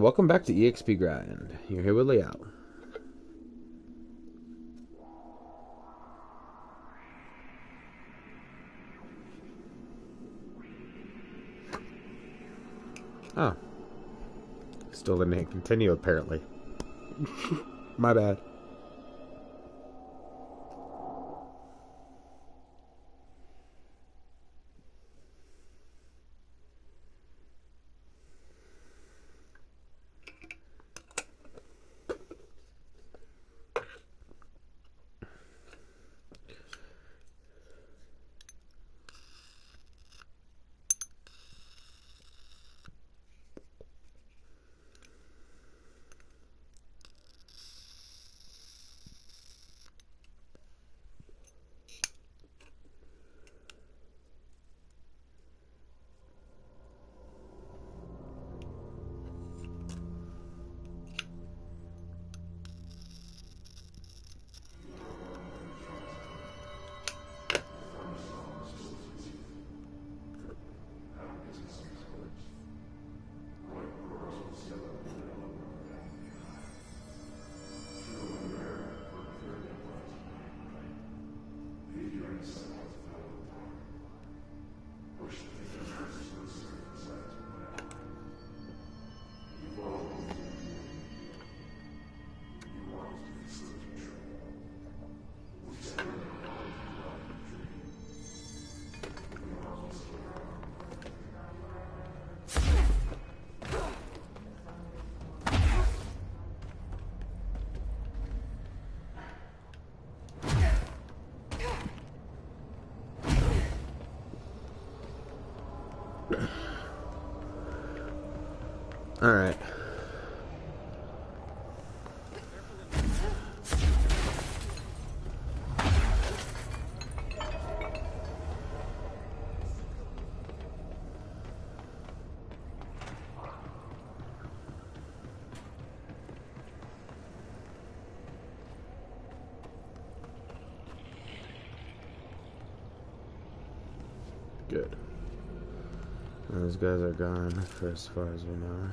And welcome back to EXP Grind. You're here with Leiel. Oh. Ah. Still didn't continue, apparently. My bad. Guys are gone for as far as we know.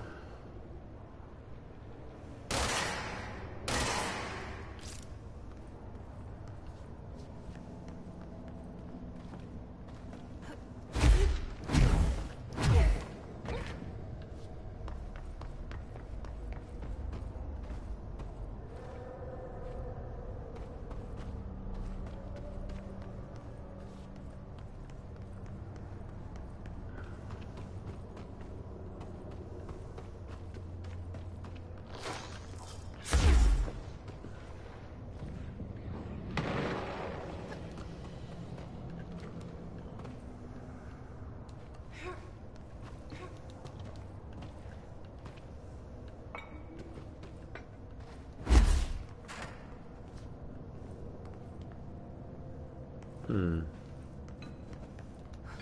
Hmm.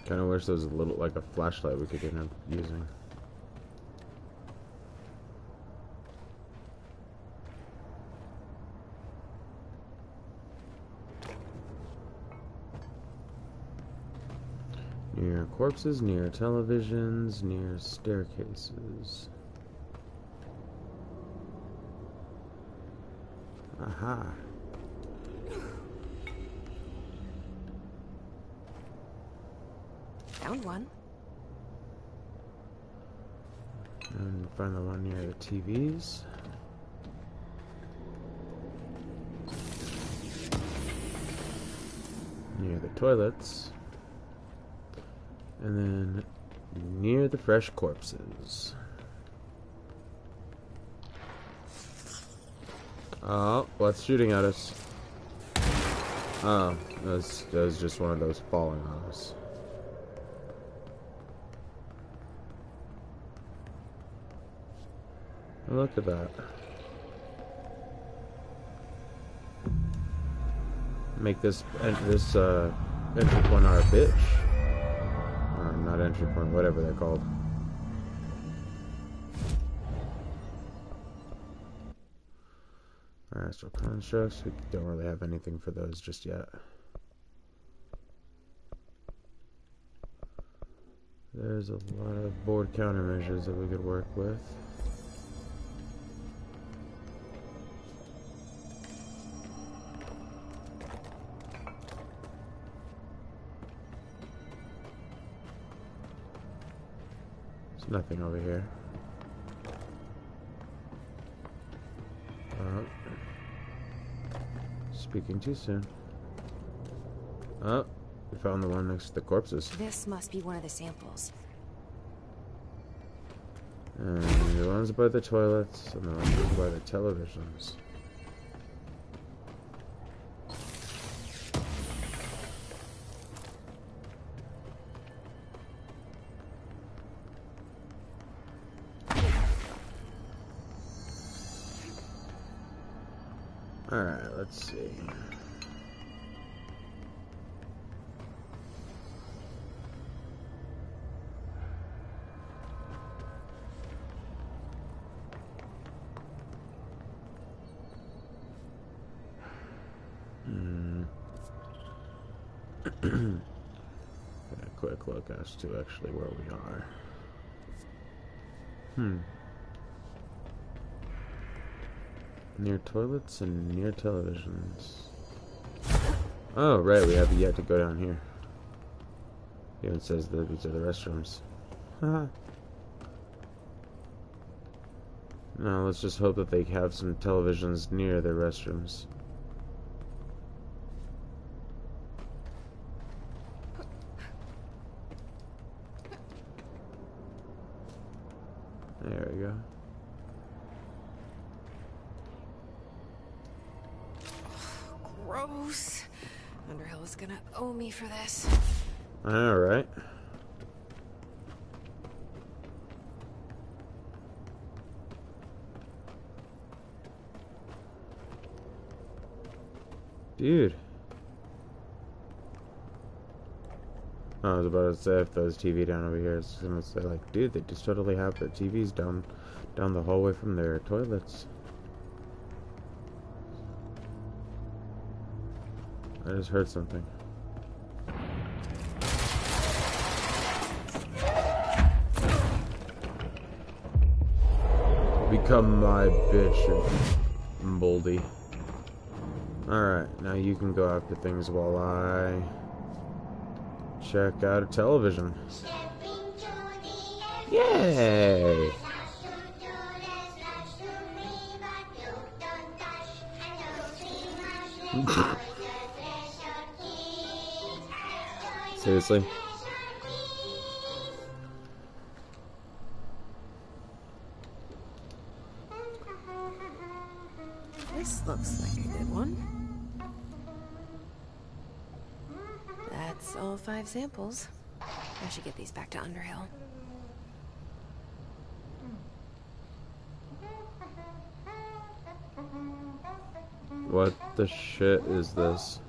Kind of wish there was a little, like a flashlight we could end up using. Near corpses, near televisions, near staircases. Aha. One. And find the one near the TVs. Near the toilets. And then near the fresh corpses. Oh, what's shooting at us? Oh, that was, that was just one of those falling on us. Look at that. Make this this uh, entry point our bitch. Or not entry point, whatever they're called. Astral constructs. We don't really have anything for those just yet. There's a lot of board countermeasures that we could work with. Nothing over here. Uh, speaking too soon. Oh, we found the one next to the corpses. This must be one of the samples. And the ones by the toilets, and the ones by the televisions. Hmm. a quick look as to actually where we are. Hmm. Near toilets and near televisions. Oh, right, we have yet to go down here. Even says that these are the restrooms. Haha. no, let's just hope that they have some televisions near their restrooms. Me for this. Alright. Dude. I was about to say if there's TV down over here, it's gonna say like, dude, they just totally have the TVs down down the hallway from their toilets. I just heard something. Become my bitch, Moldy. Alright, now you can go after things while I check out a television. Yay! Seriously? Five samples. I should get these back to Underhill. What the shit is this?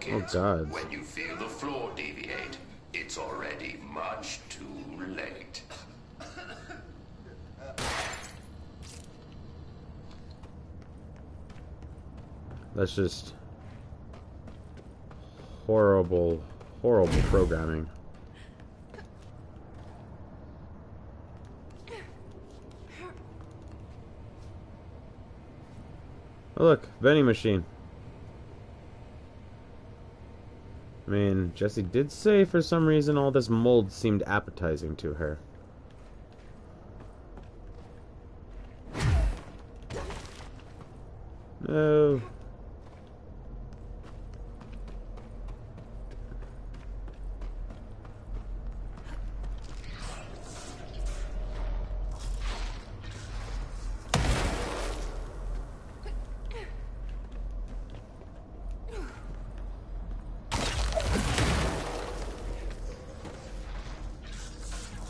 Kids, oh, God. when you feel the floor deviate, it's already much too late. That's just horrible, horrible programming. Oh, look, vending machine. I mean, Jesse did say for some reason all this mold seemed appetizing to her. No.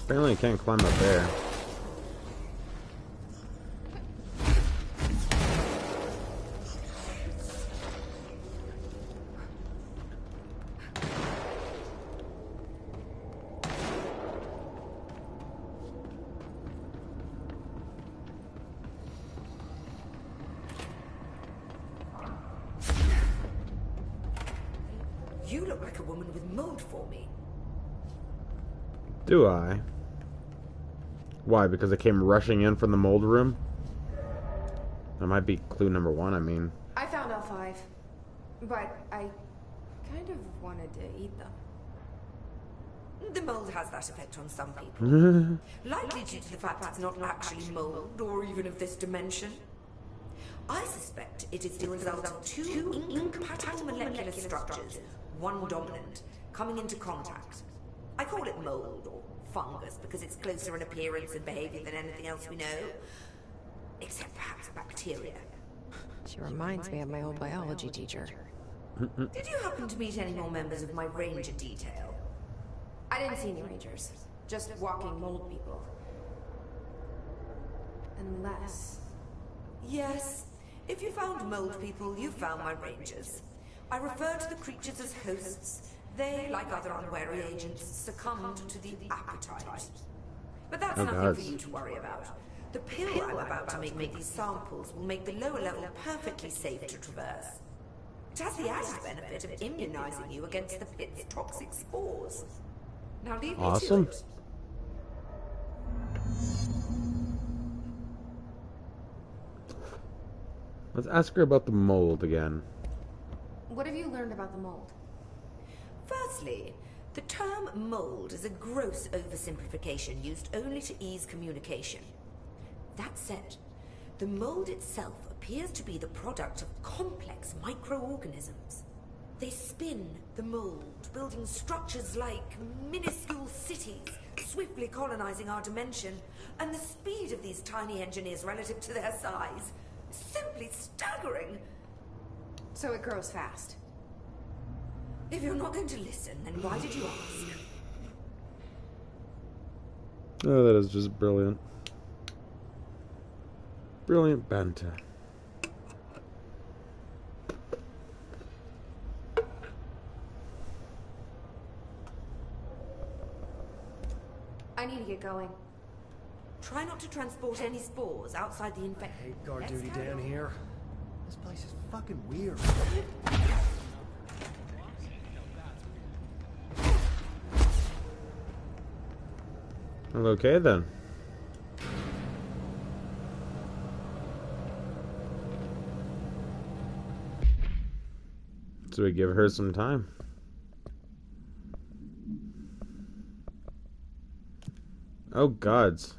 Apparently I can't climb up there. You look like a woman with mold for me. Do I? Why? Because I came rushing in from the mold room? That might be clue number one, I mean. I found all five, but I kind of wanted to eat them. The mold has that effect on some people. Likely due to the fact that it's not actually mold or even of this dimension. I suspect it is the result of two incompatible molecular structures, one dominant, coming into contact. I call it mold or fungus because it's closer in appearance and behavior than anything else we know. Except perhaps bacteria. She reminds me of my old biology teacher. Did you happen to meet any more members of my ranger detail? I didn't see any rangers, just walking mold people. Unless. Yes. If you found mold people, you found my rangers. I refer to the creatures as hosts. They, like other unwary agents, succumbed to the appetite. But that's Oh, nothing God. for you to worry about. The pill I'm about to make with these samples will make the lower level perfectly safe to traverse. It has the added benefit of immunizing you against the pit's toxic spores. Now leave Awesome. me to it. Let's ask her about the mold again. What have you learned about the mold? Firstly, the term mold is a gross oversimplification used only to ease communication. That said, the mold itself appears to be the product of complex microorganisms. They spin the mold, building structures like minuscule cities, swiftly colonizing our dimension, and the speed of these tiny engineers relative to their size is simply staggering. So it grows fast. If you're not going to listen, then why did you ask? Oh, that is just brilliant. Brilliant banter. I need to get going. Try not to transport any spores outside the infection. Hate guard duty down here. This place is fucking weird. Well, okay then. So we give her some time. Oh gods.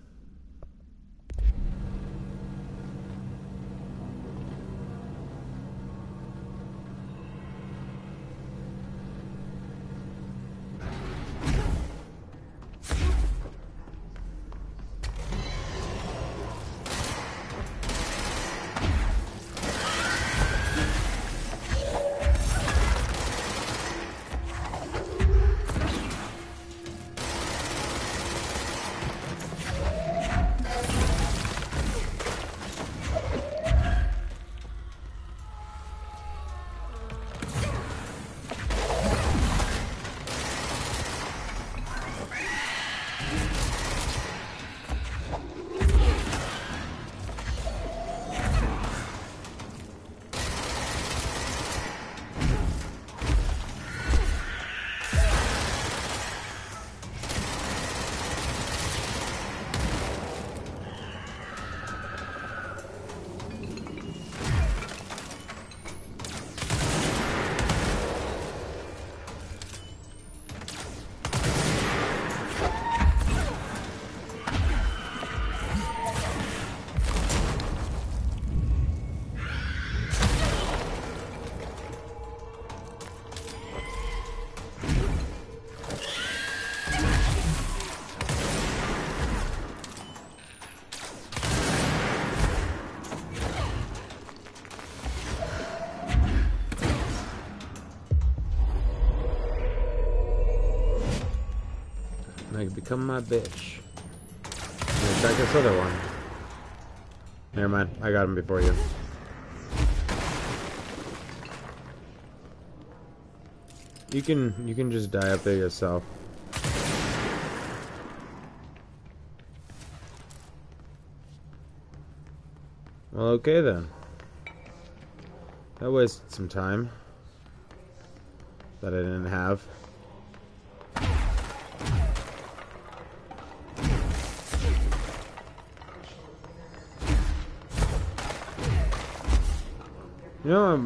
Become my bitch. Let's check this other one. Never mind. I got him before you. You can you can just die up there yourself. Well, okay then. That wasted some time that I didn't have.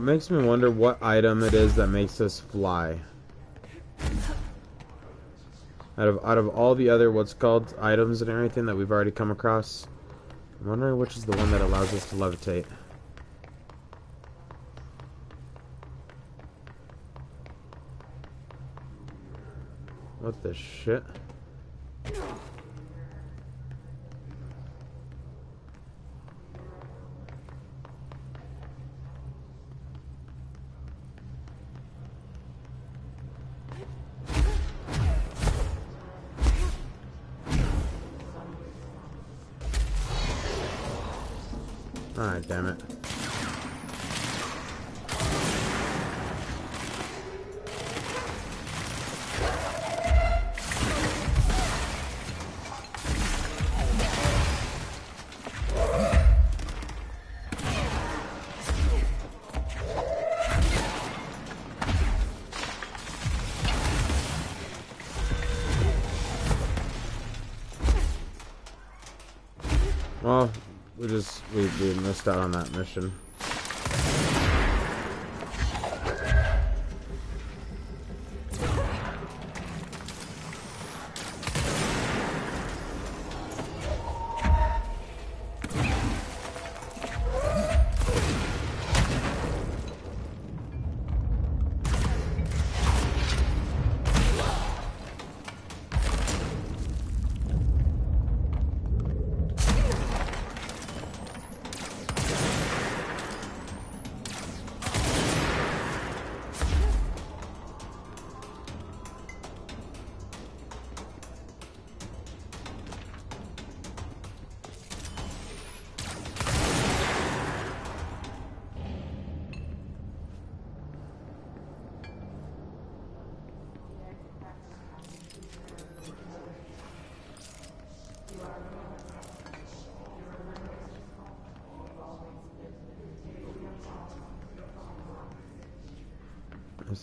Makes me wonder what item it is that makes us fly. Out of out of all the other what's called items and everything that we've already come across, I'm wondering which is the one that allows us to levitate. What the shit? Out on that mission.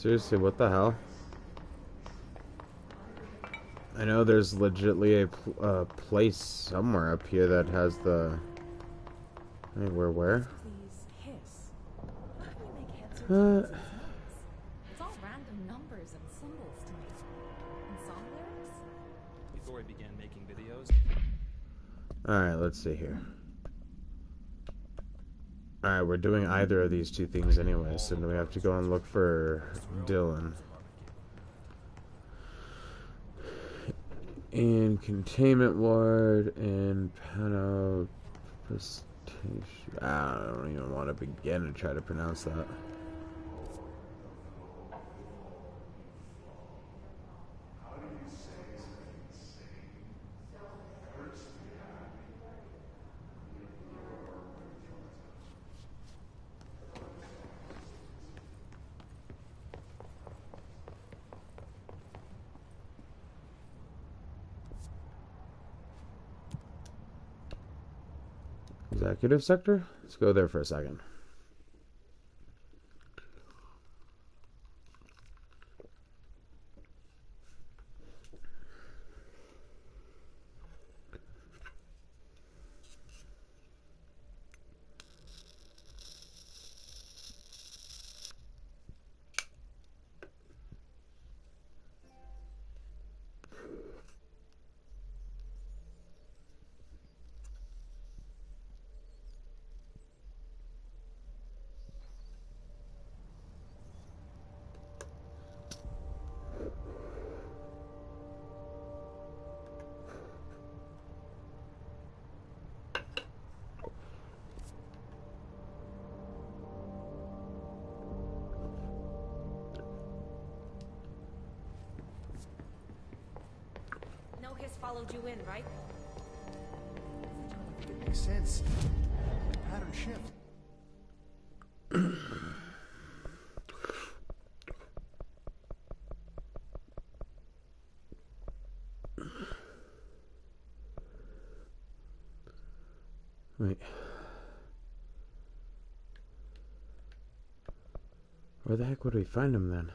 Seriously, what the hell? I know there's legitly a pl uh, place somewhere up here that has the. Hey, where, where? Please hiss. How do you make heads Uh. or tails of these? It's all random numbers and symbols to me. And song lyrics? Before I began making videos, Alright, let's see here. Alright, we're doing either of these two things anyway, so we have to go and look for Dylan. In containment ward and panel ah, I don't even want to begin to try to pronounce that. Executive sector? Let's go there for a second. Where the heck would we find him then?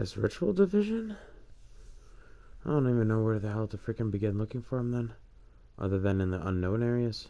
Guess ritual division? I don't even know where the hell to freaking begin looking for him then. Other than in the unknown areas.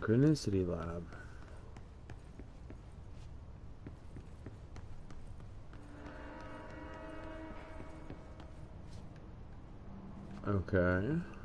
Synchronicity Lab. Okay.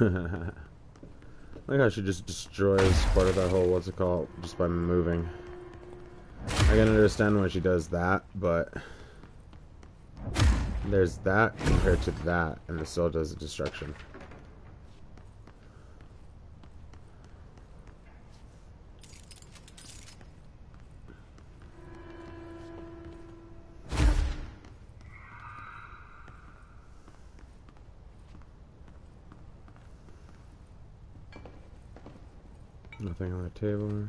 Like how she just destroys part of that whole what's it called just by moving. I can understand why she does that, but there's that compared to that, and it still does destruction. Nothing on the table.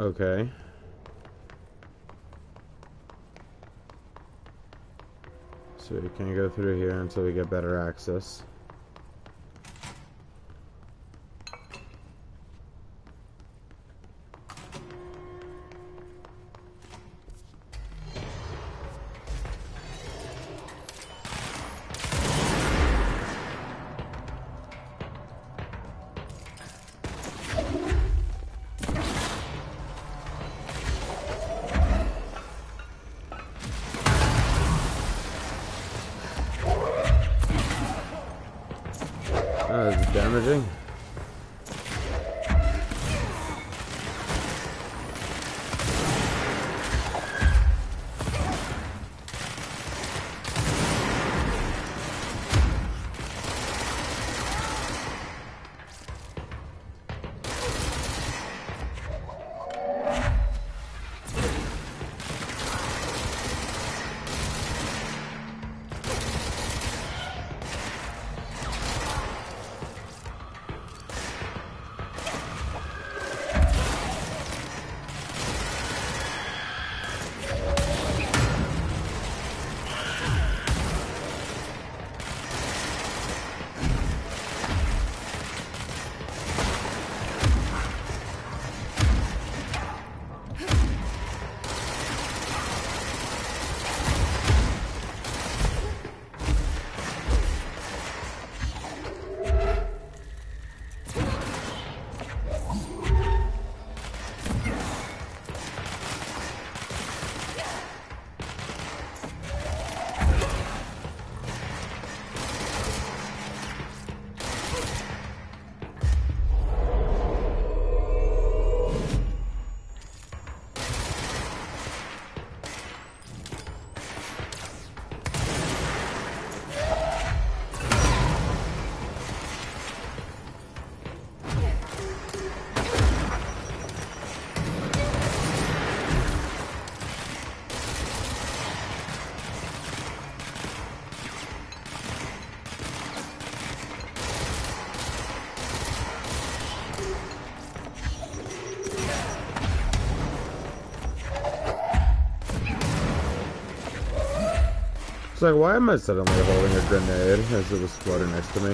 Okay. So we can go through here until we get better access. It's like, why am I suddenly holding a grenade as it was floating next to me?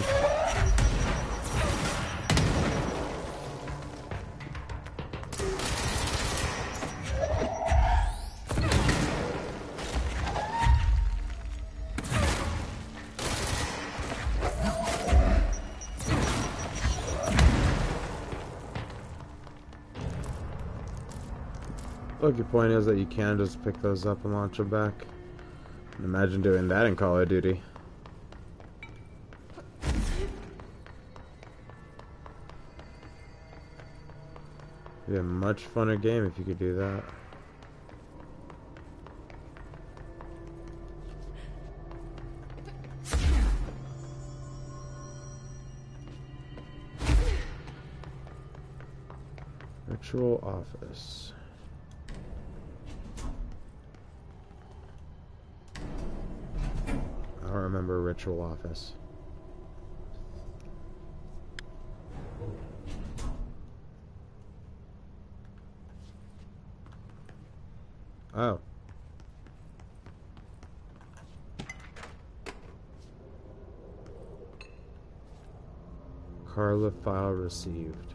Look, Lucky point is that you can just pick those up and launch them back. Imagine doing that in Call of Duty. Be a much funner game if you could do that. Virtual office. Ritual Office. Oh. Carla file received.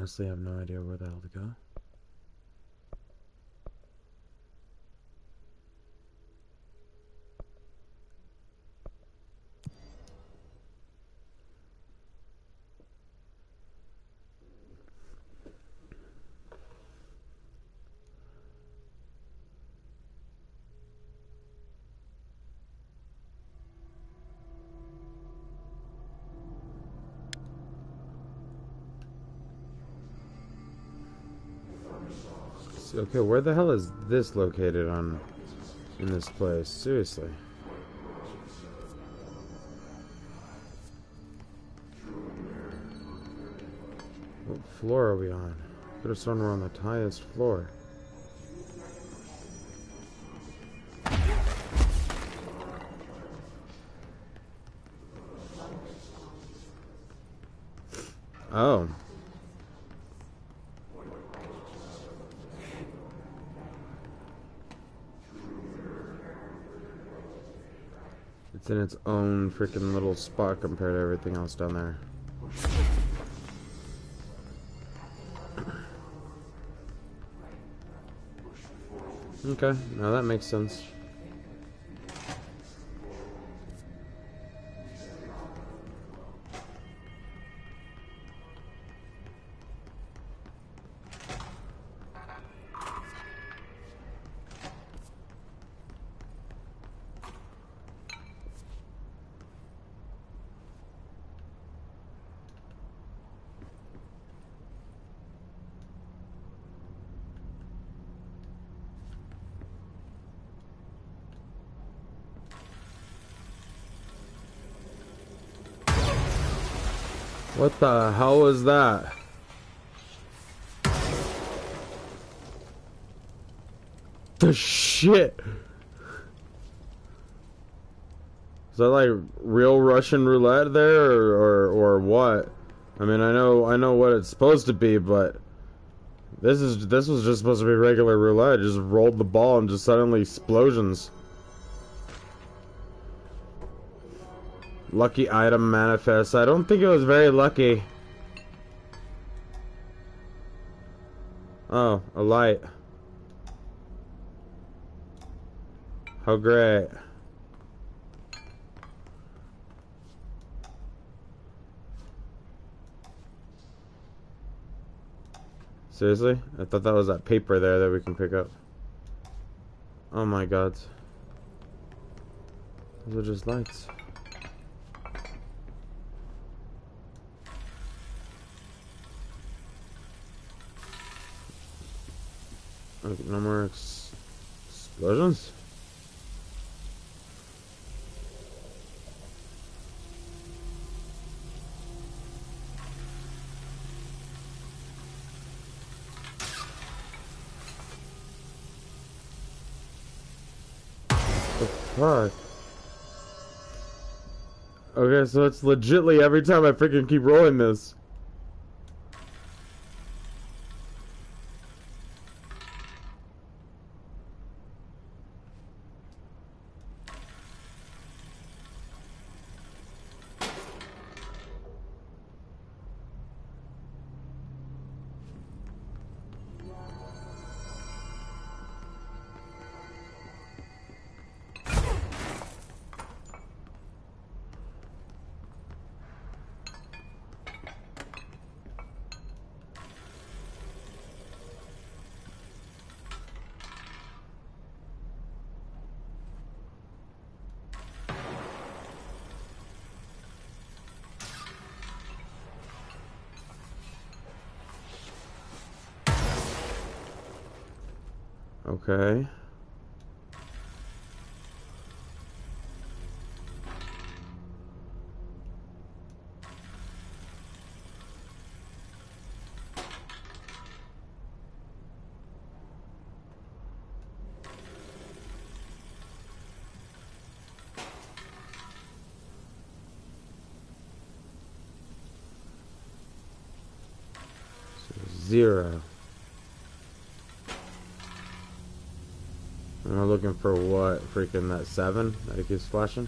Honestly I have no idea where the hell to go. Okay, where the hell is this located on in this place? Seriously. What floor are we on? Could have sworn we're on the highest floor. Oh. It's in its own freaking little spot compared to everything else down there. Okay, now that makes sense. is that? The shit! Is that like real Russian roulette there, or, or, or what? I mean, I know I know what it's supposed to be, but this is this was just supposed to be regular roulette. Just rolled the ball and just suddenly explosions. Lucky item manifest. I don't think it was very lucky. Light. How great. Seriously? I thought that was that paper there that we can pick up. Oh my god. Those are just lights. Okay, no more ex explosions? Fuck? Okay, so it's legitly every time I freaking keep rolling this. Zero. And we're looking for what? Freaking that seven that it keeps flashing?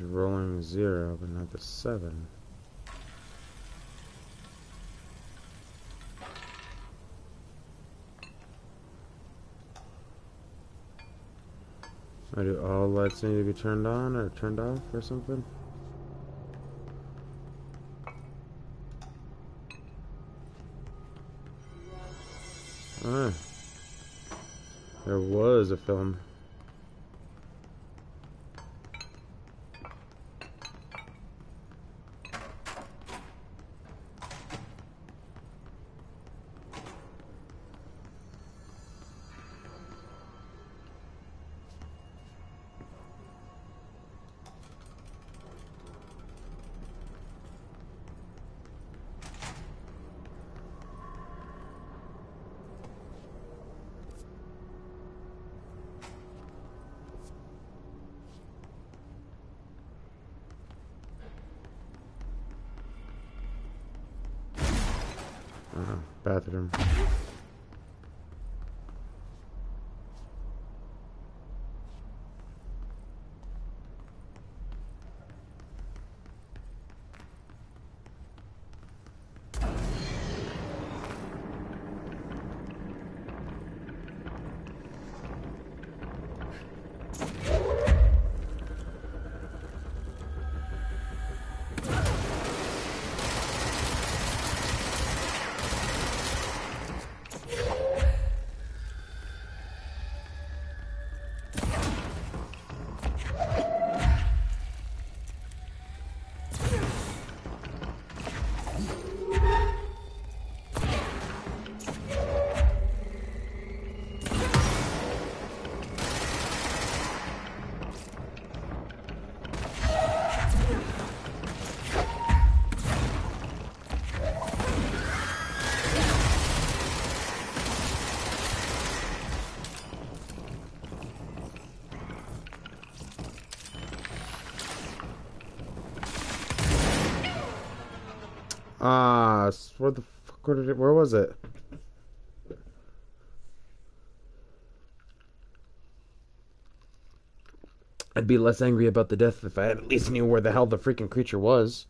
Rolling zero, but not the seven. Or do all lights need to be turned on or turned off or something? Ah. There was a film. Bathroom. Where the fuck? Where did it? Where was it? I'd be less angry about the death if I at least knew where the hell the freaking creature was.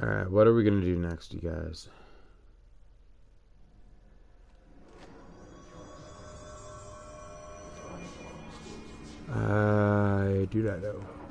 Alright, what are we gonna do next, you guys? I do not know.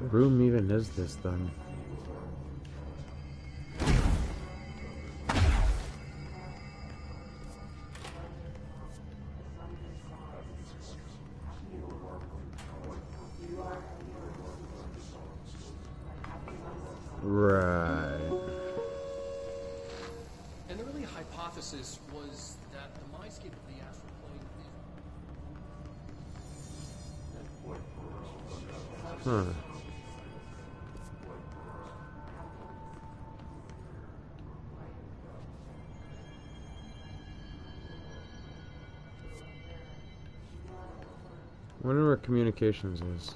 What room even is this thing? Right. Communications is.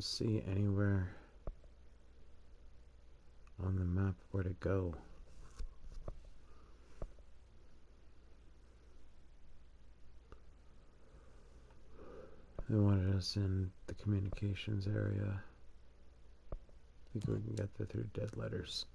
Don't see anywhere on the map where to go. They wanted us in the communications area. I think we can get there through dead letters.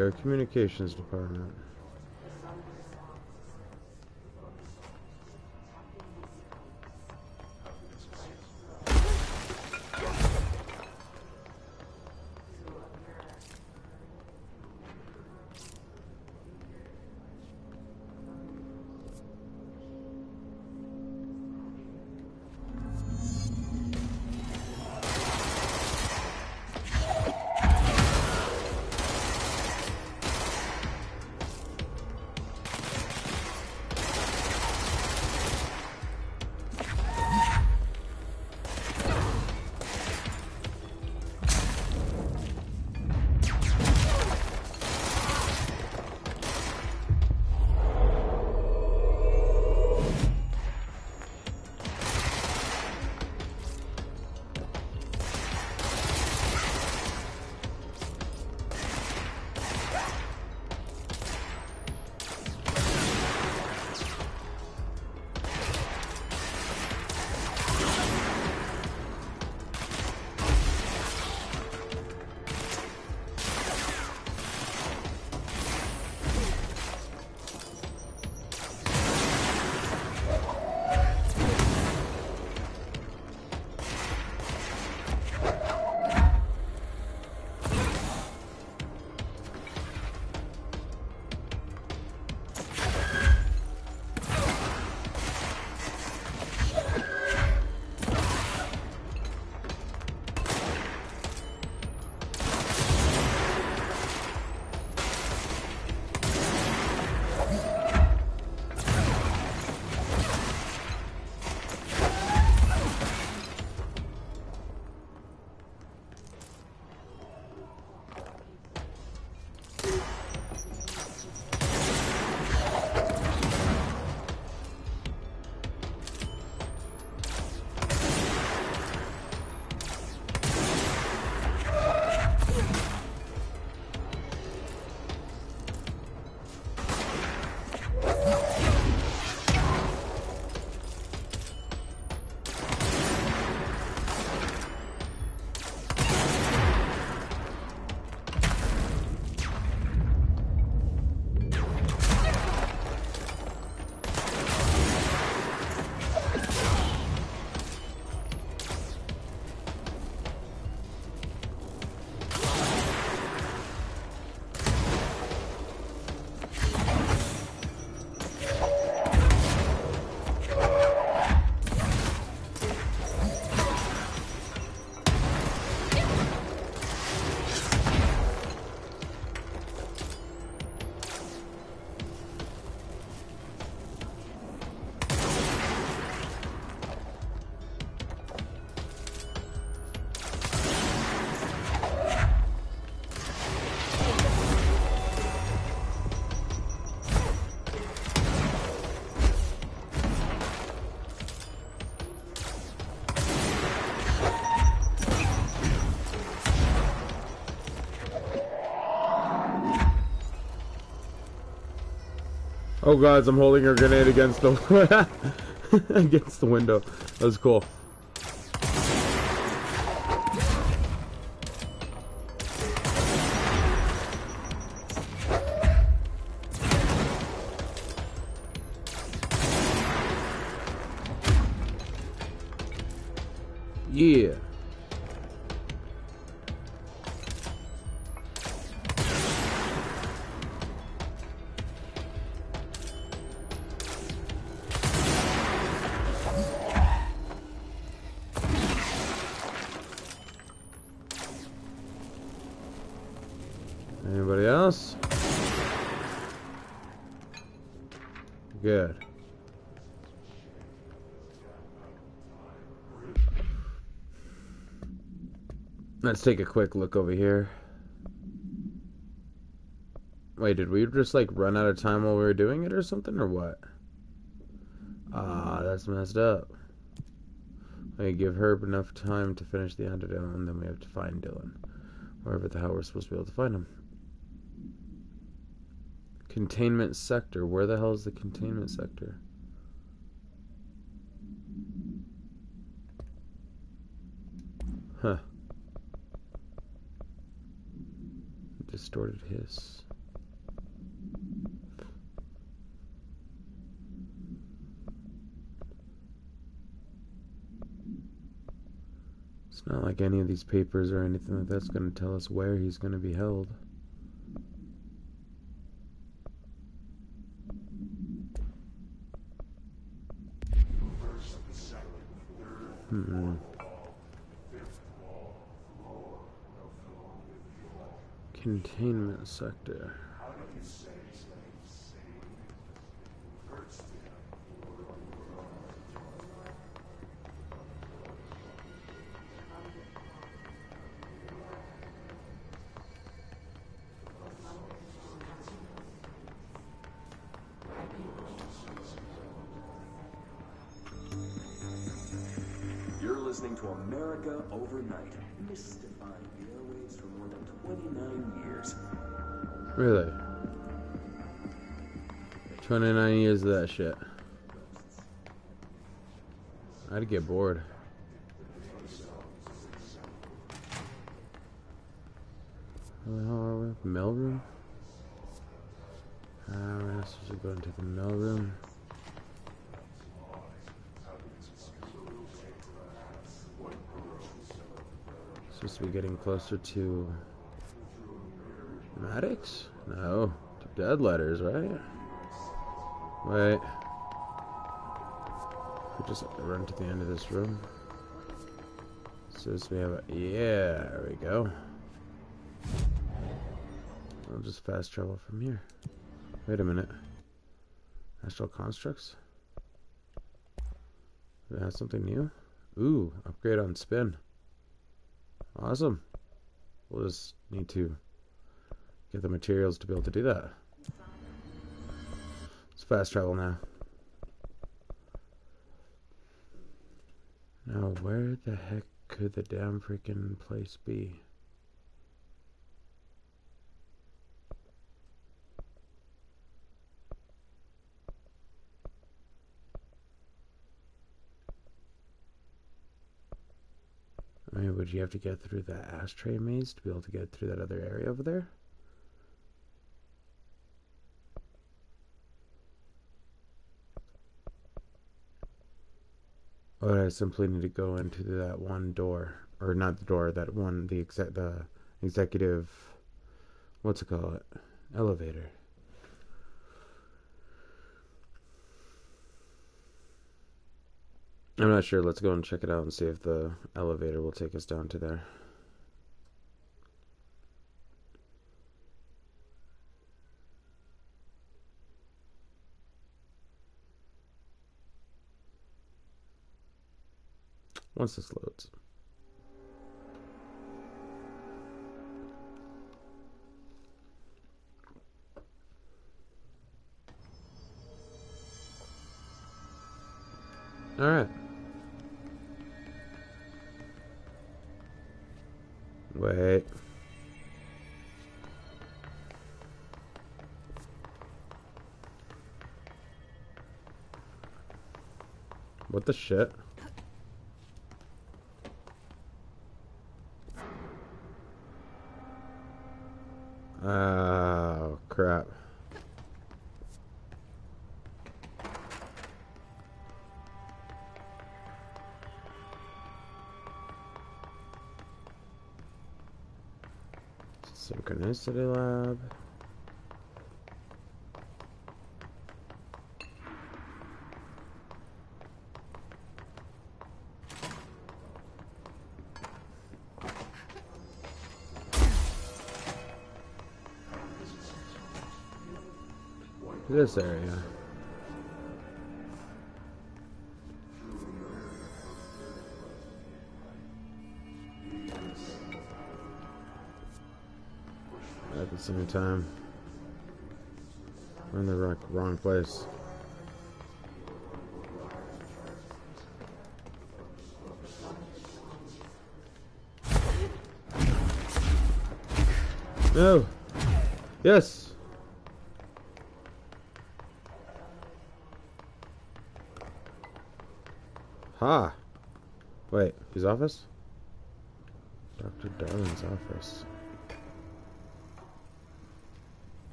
Go, communications department. Oh god, I'm holding a grenade against the against the window. That was cool. Yeah. Let's take a quick look over here. Wait, did we just like run out of time while we were doing it or something or what? Ah, that's messed up. We give Herb enough time to finish the antidote and then we have to find Dylan. Wherever the hell we're supposed to be able to find him. Containment sector. Where the hell is the containment sector? Huh. Distorted hiss. It's not like any of these papers or anything like that's going to tell us where he's going to be held. Hmm. Containment sector. Really? 29 years of that shit. I'd get bored. Where the hell are we? Mail room? Ah, we're not supposed to go into the mail room. Supposed to be getting closer to Maddox? No, dead letters, right? Wait. We just run to the end of this room. Says we have a yeah, there we go. I'll just fast travel from here. Wait a minute. Astral constructs? It have something new? Ooh, upgrade on spin. Awesome. We'll just need to get the materials to be able to do that. It's fast travel now. Now, where the heck could the damn freaking place be? I mean, would you have to get through that ashtray maze to be able to get through that other area over there? Or I simply need to go into that one door, or not the door, that one, the exec, the executive, what's it called, elevator. I'm not sure. Let's go and check it out and see if the elevator will take us down to there. once this loads. All right. Wait. What the shit? Oh, crap. Synchronicity lab. This area. At the same time, we're in the wrong, wrong place. No. Yes. Ha. Wait, his office? Dr. Darling's office.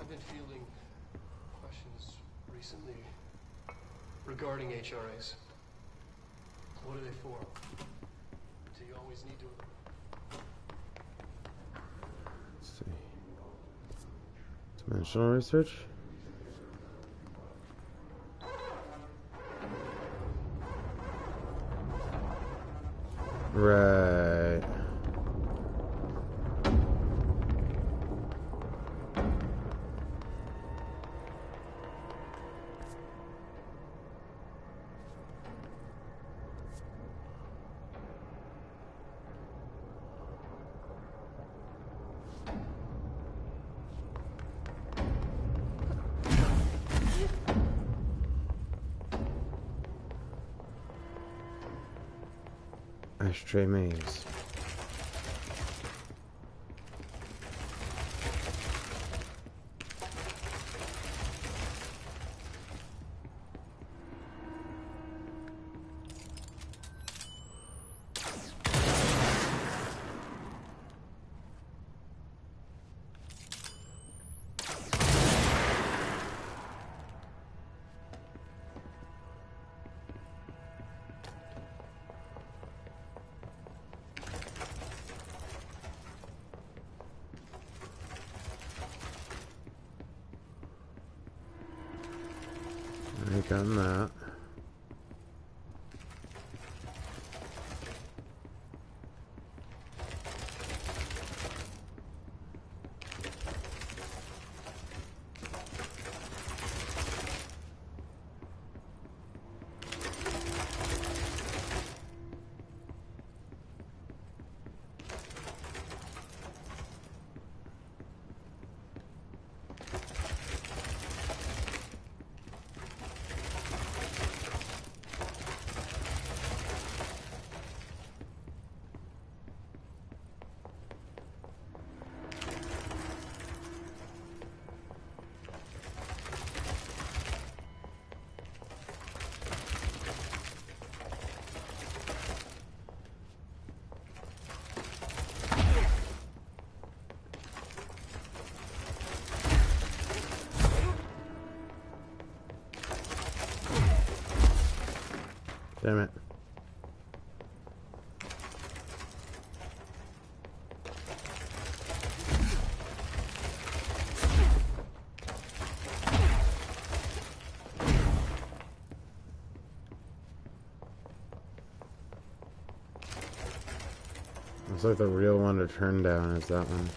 I've been fielding questions recently regarding HRAs. What are they for? Do you always need to Let's see. Dimensional research? Right. Ashtray maze. Looks like the real one to turn down is that one.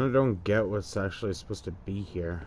Kind of don't get what's actually supposed to be here.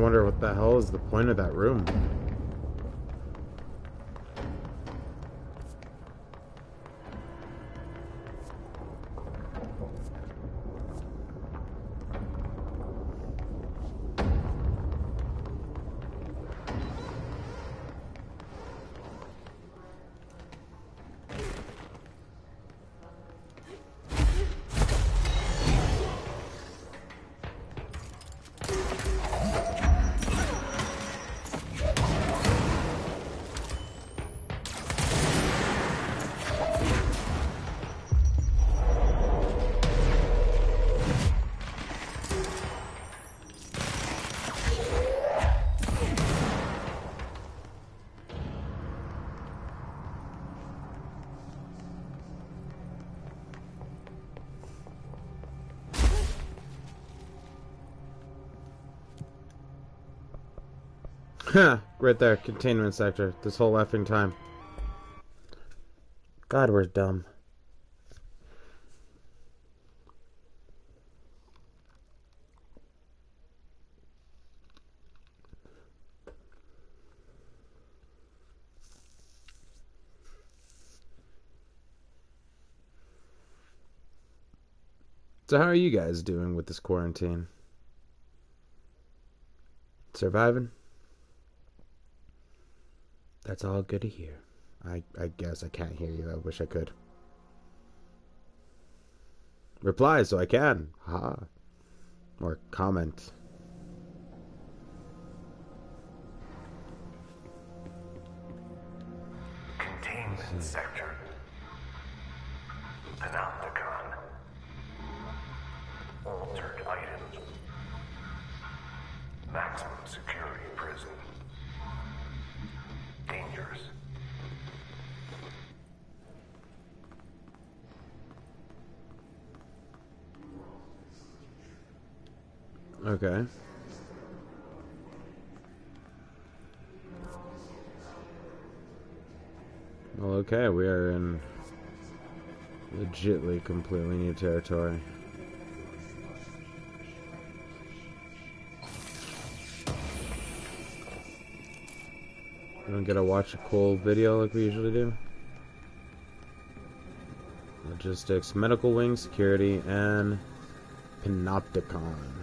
Wonder what the hell is the point of that room. Right there, containment sector, this whole effing time. God, we're dumb. So how are you guys doing with this quarantine? Surviving? That's all good to hear. I, I guess I can't hear you. I wish I could. Reply so I can. Ha. Or comment. Containment sector. Panopticon. Altered items. Maximum security prison. Dangerous. Okay. Well, okay, we are in legitly completely new territory. We don't get to watch a cool video like we usually do. Logistics, medical wing, security, and Panopticon.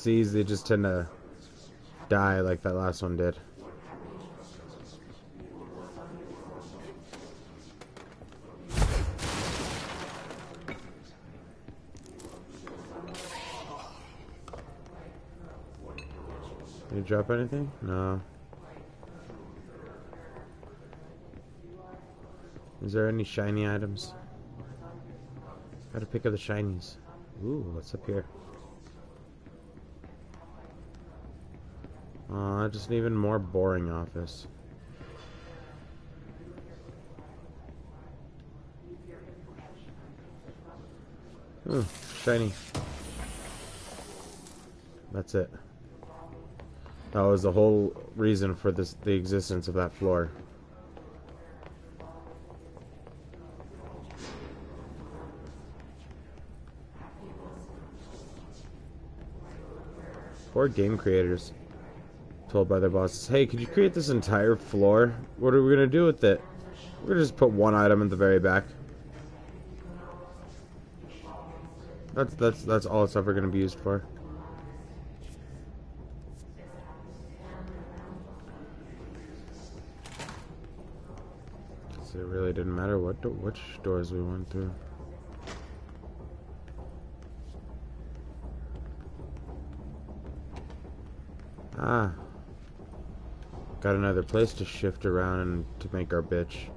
Seized, they just tend to die like that last one did. Did you drop anything? No. Is there any shiny items? Gotta pick up the shinies. Ooh, what's up here? Just an even more boring office. Ooh, shiny. That's it. That was the whole reason for this the existence of that floor. Poor game creators. Told by their bosses, hey, could you create this entire floor? What are we gonna do with it? We're gonna just put one item in the very back. That's that's that's all it's ever gonna be used for. So it really didn't matter what do which doors we went through. Got another place to shift around and to make our bitch.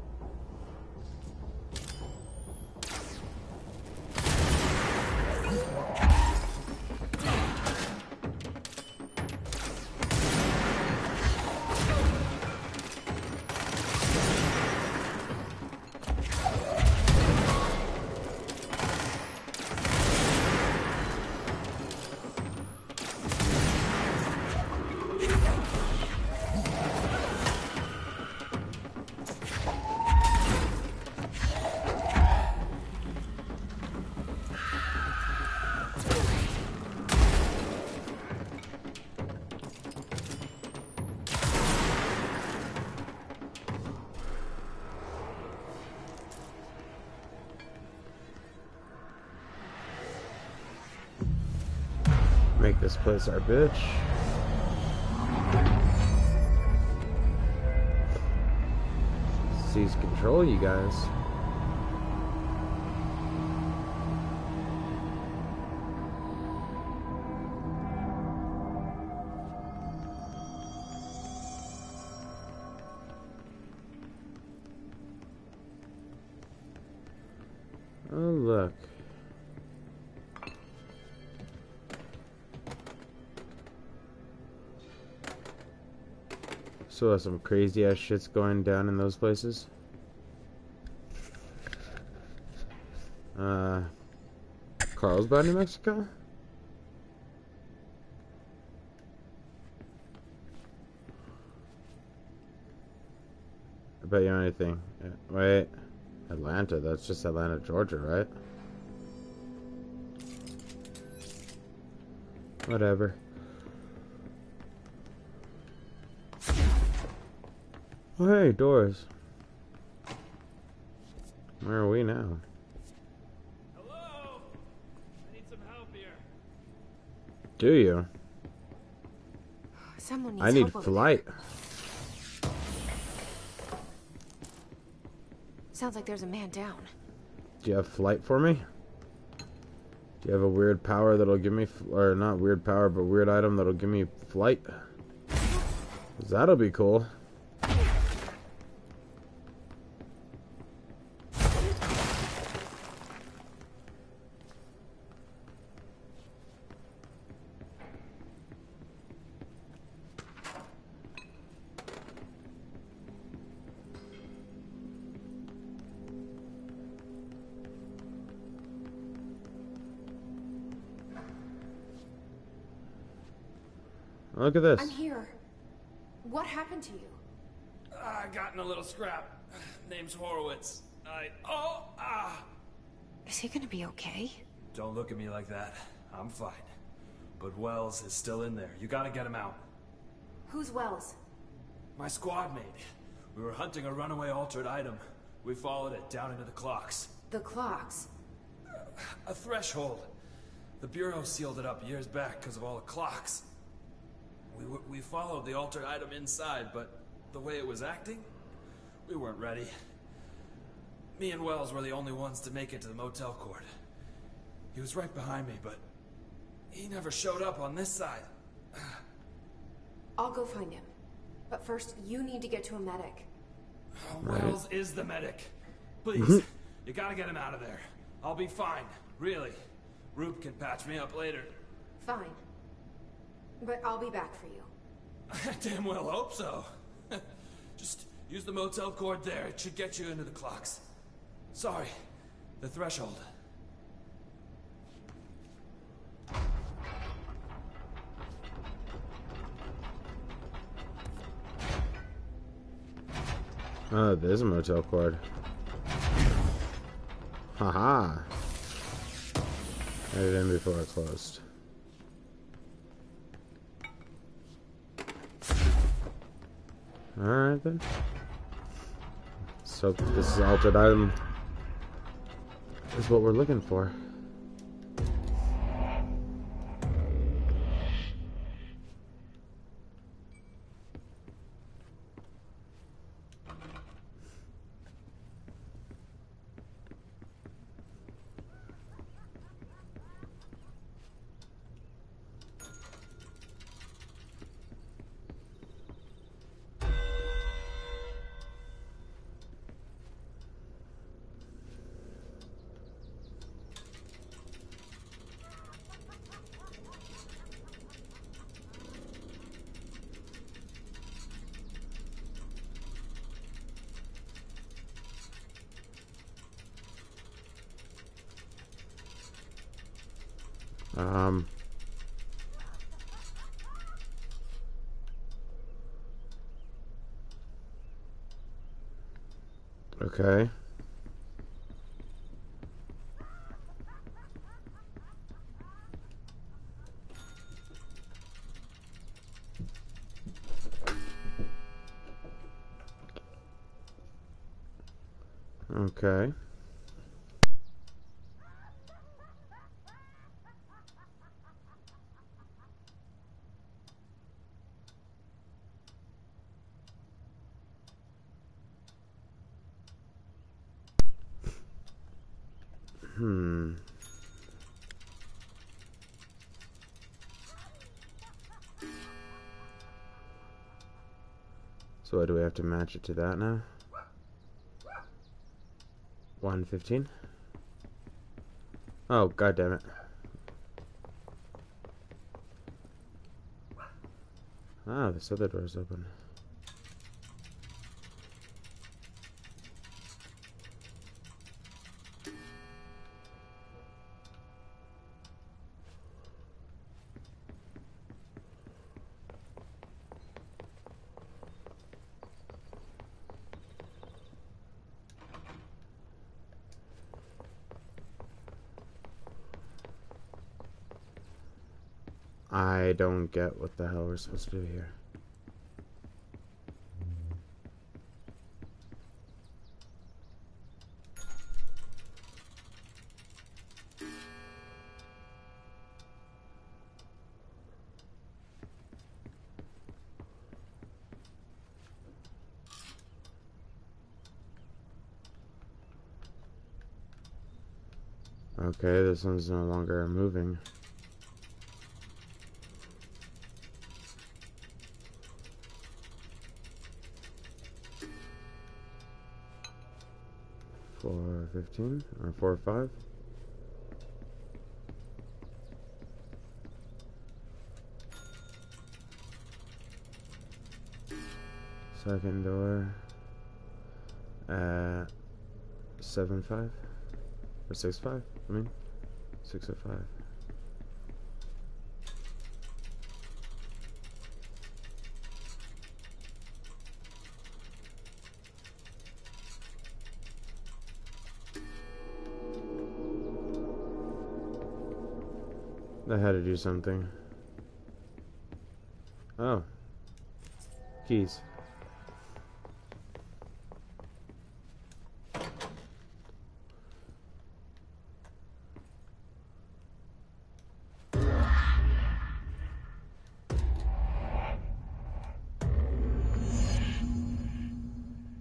This place our bitch. Seize control, you guys. Uh, some crazy ass shit's going down in those places. Uh, Carlsbad, New Mexico. I bet you anything. Uh, Wait, Atlanta. That's just Atlanta, Georgia, right? Whatever. Hey, doors. Where are we now? Hello? I need some help here. Do you? Someone needs I need flight. Sounds like there's a man down. Do you have flight for me? Do you have a weird power that'll give me, or not weird power, but weird item that'll give me flight? that'll be cool. Look at this. I'm here. What happened to you? I got in a little scrap. Name's Horowitz. I. Oh! Ah! Is he gonna be okay? Don't look at me like that. I'm fine. But Wells is still in there. You gotta get him out. Who's Wells? My squad mate. We were hunting a runaway altered item. We followed it down into the clocks. The clocks. A threshold. The Bureau sealed it up years back because of all the clocks. We, w- we followed the altered item inside, but the way it was acting, we weren't ready. Me and Wells were the only ones to make it to the motel court. He was right behind me, but he never showed up on this side. I'll go find him. But first, you need to get to a medic. Wells is the medic. Please, mm-hmm. you gotta get him out of there. I'll be fine, really. Rube can patch me up later. Fine. But I'll be back for you. I damn well hope so. Just use the motel cord there. It should get you into the clocks. Sorry, the threshold. Oh, there's a motel cord. Haha. I did in before it closed. Alright then. So this is altered item is what we're looking for. Um. Okay. Okay. Hmm. So do we have to match it to that now? 115? Oh, god damn it. Ah, this other door is open. I don't get what the hell we're supposed to do here. Okay, this one's no longer moving. 15 or 4 or 5. Second door at 7 5 or 6 5. I mean, 6 or 5. do something. Oh. Keys.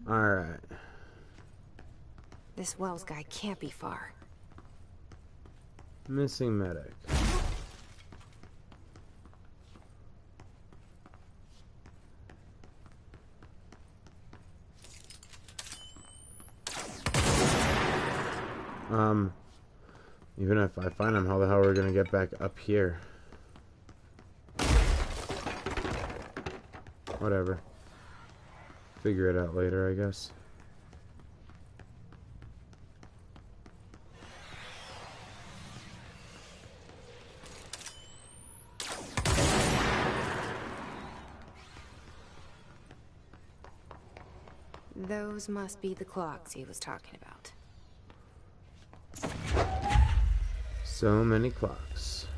Alright. This Wells guy can't be far. Missing medic. If I find him, how the hell are we gonna get back up here? Whatever. Figure it out later, I guess. Those must be the clocks he was talking about. So many clocks.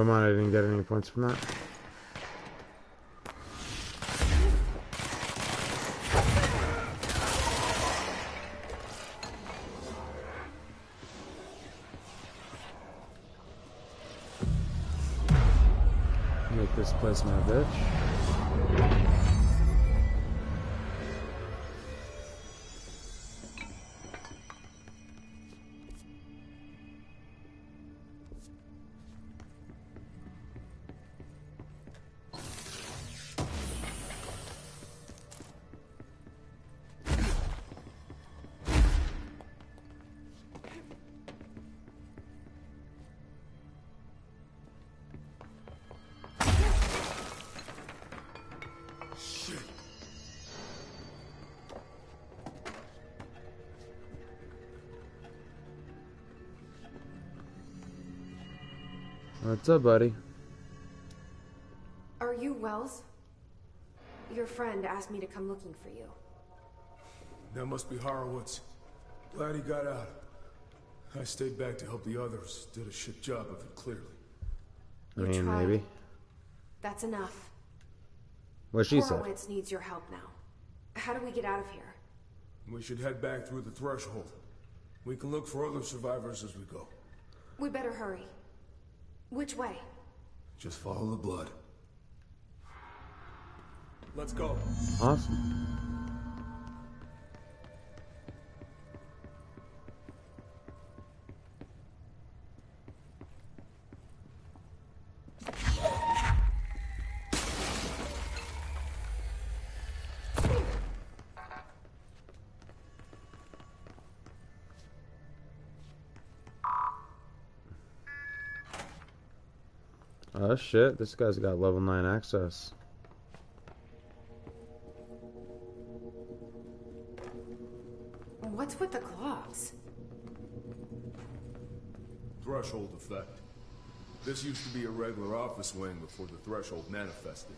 Come on, I didn't get any points from that. Make this place my bitch. What's up, buddy? Are you Wells? Your friend asked me to come looking for you. That must be Horowitz. Glad he got out. I stayed back to help the others. Did a shit job of it, clearly. I mean, tried. maybe. That's enough. What she said. Horowitz needs your help now. How do we get out of here? We should head back through the threshold. We can look for other survivors as we go. We better hurry. Which way? Just follow the blood. Let's go. Awesome. Oh shit, this guy's got level 9 access. What's with the clocks? Threshold effect. This used to be a regular office wing before the threshold manifested.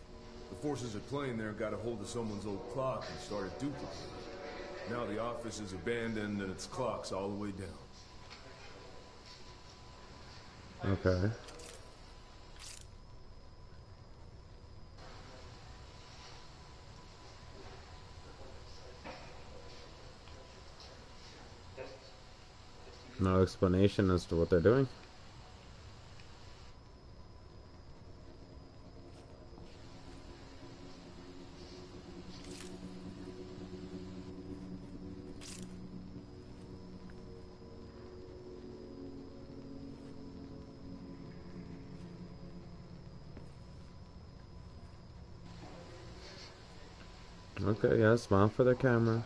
The forces at play in there got a hold of someone's old clock and started duplicating it. Now the office is abandoned and its clock's all the way down. Okay. No explanation as to what they're doing. Okay, yeah, smile for the camera.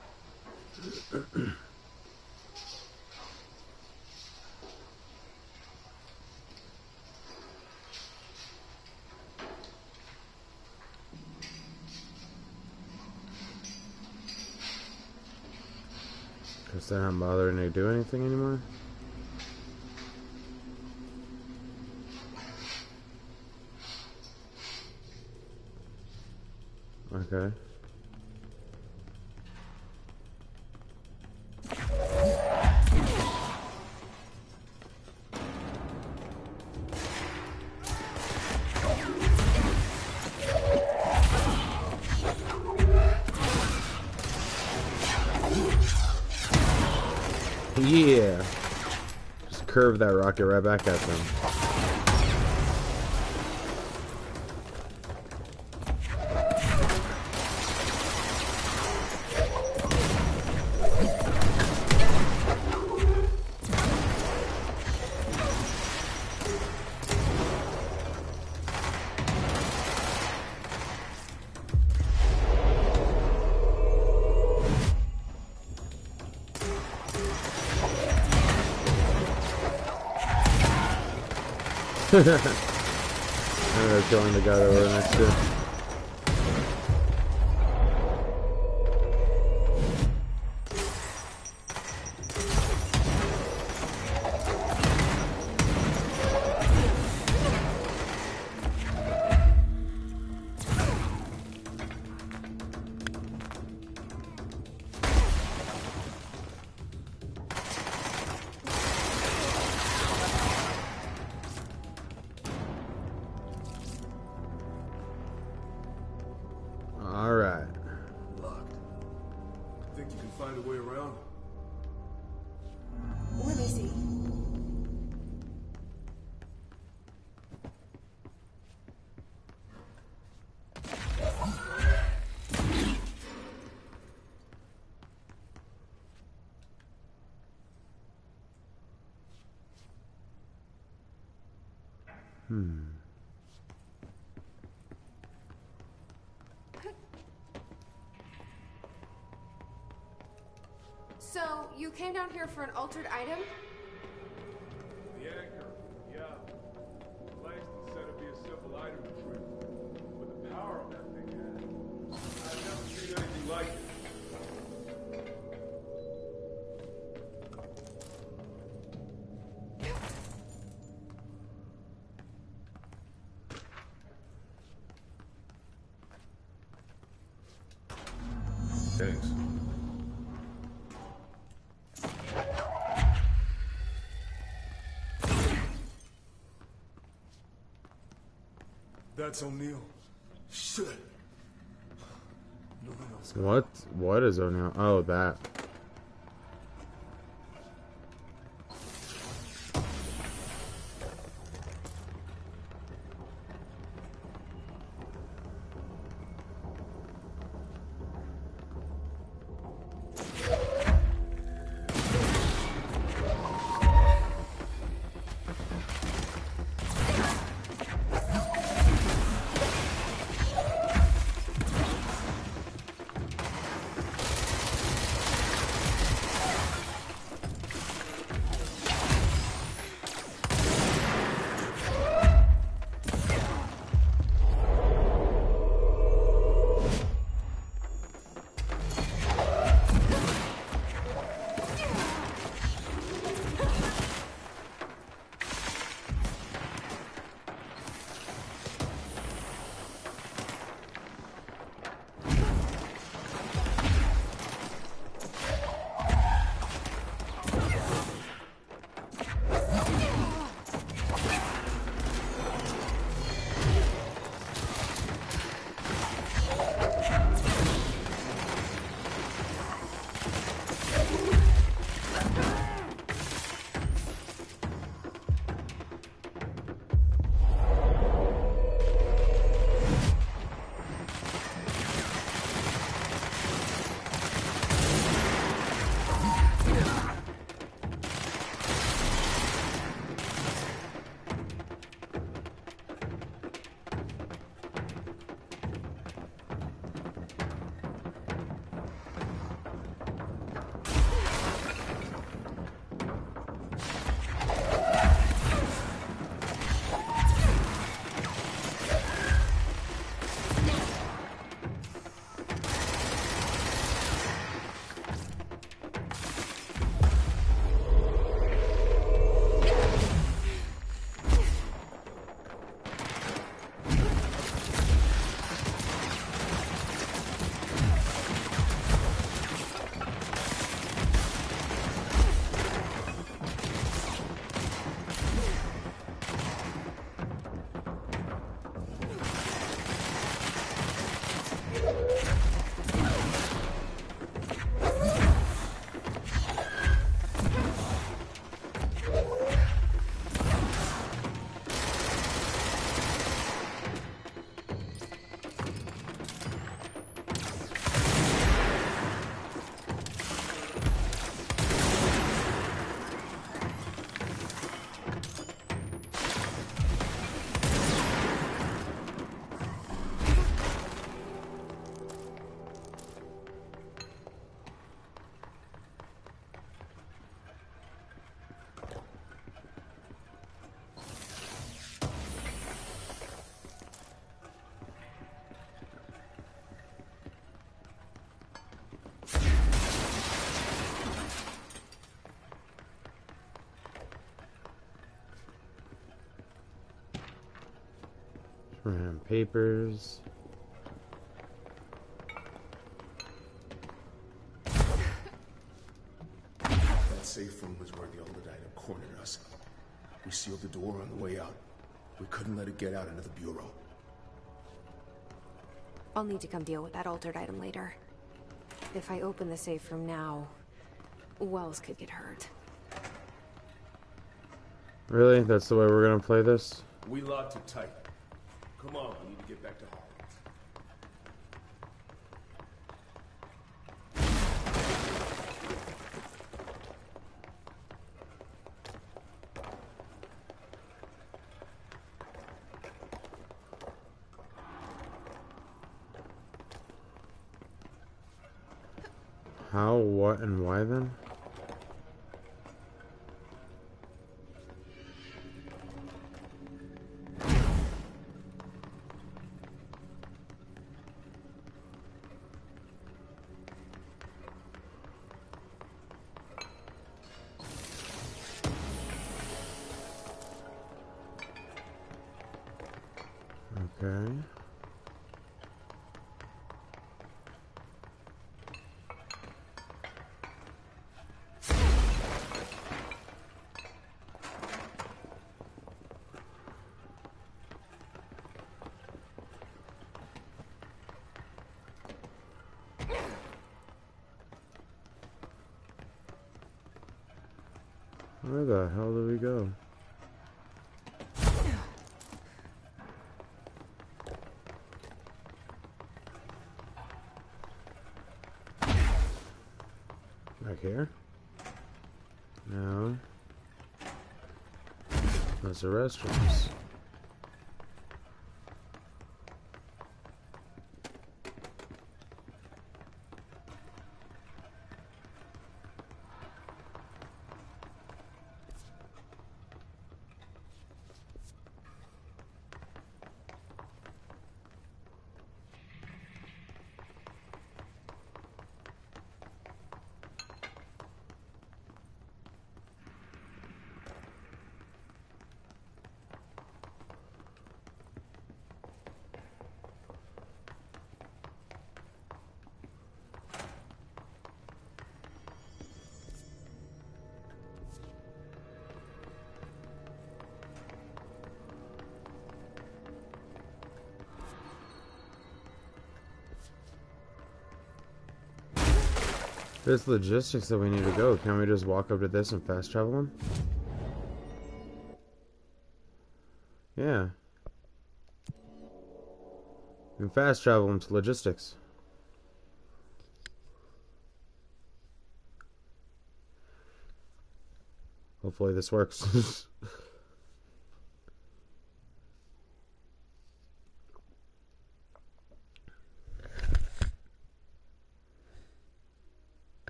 Because they're not bothering to do anything anymore? Okay. Rocket right back at them. they're killing the guy that we're next to. Down here for an altered item? That's O'Neill. Shit. What? What is O'Neill? Oh, that. Papers. That safe room was where the altered item cornered us. We sealed the door on the way out. We couldn't let it get out into the bureau. I'll need to come deal with that altered item later. If I open the safe room now, Wells could get hurt. Really? That's the way we're gonna play this? We locked it tight. Come on, we need to get back to Hawkins. The hell do we go? Back here? No. Those are restrooms. There's logistics that we need to go. Can we just walk up to this and fast travel them? Yeah. And fast travel them to logistics. Hopefully this works.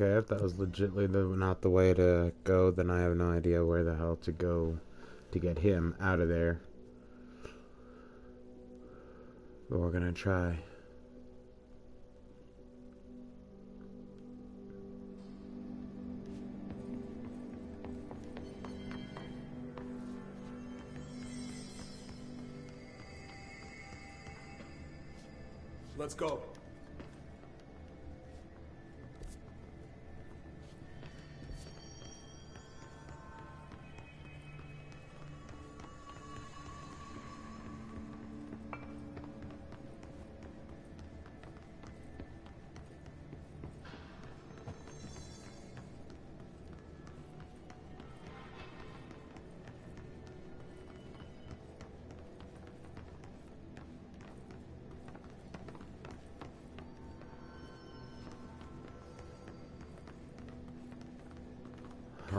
Okay, if that was legitly the, not the way to go, then I have no idea where the hell to go to get him out of there. But we're gonna try. Let's go.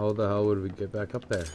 How the hell would we get back up there?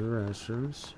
Are restrooms.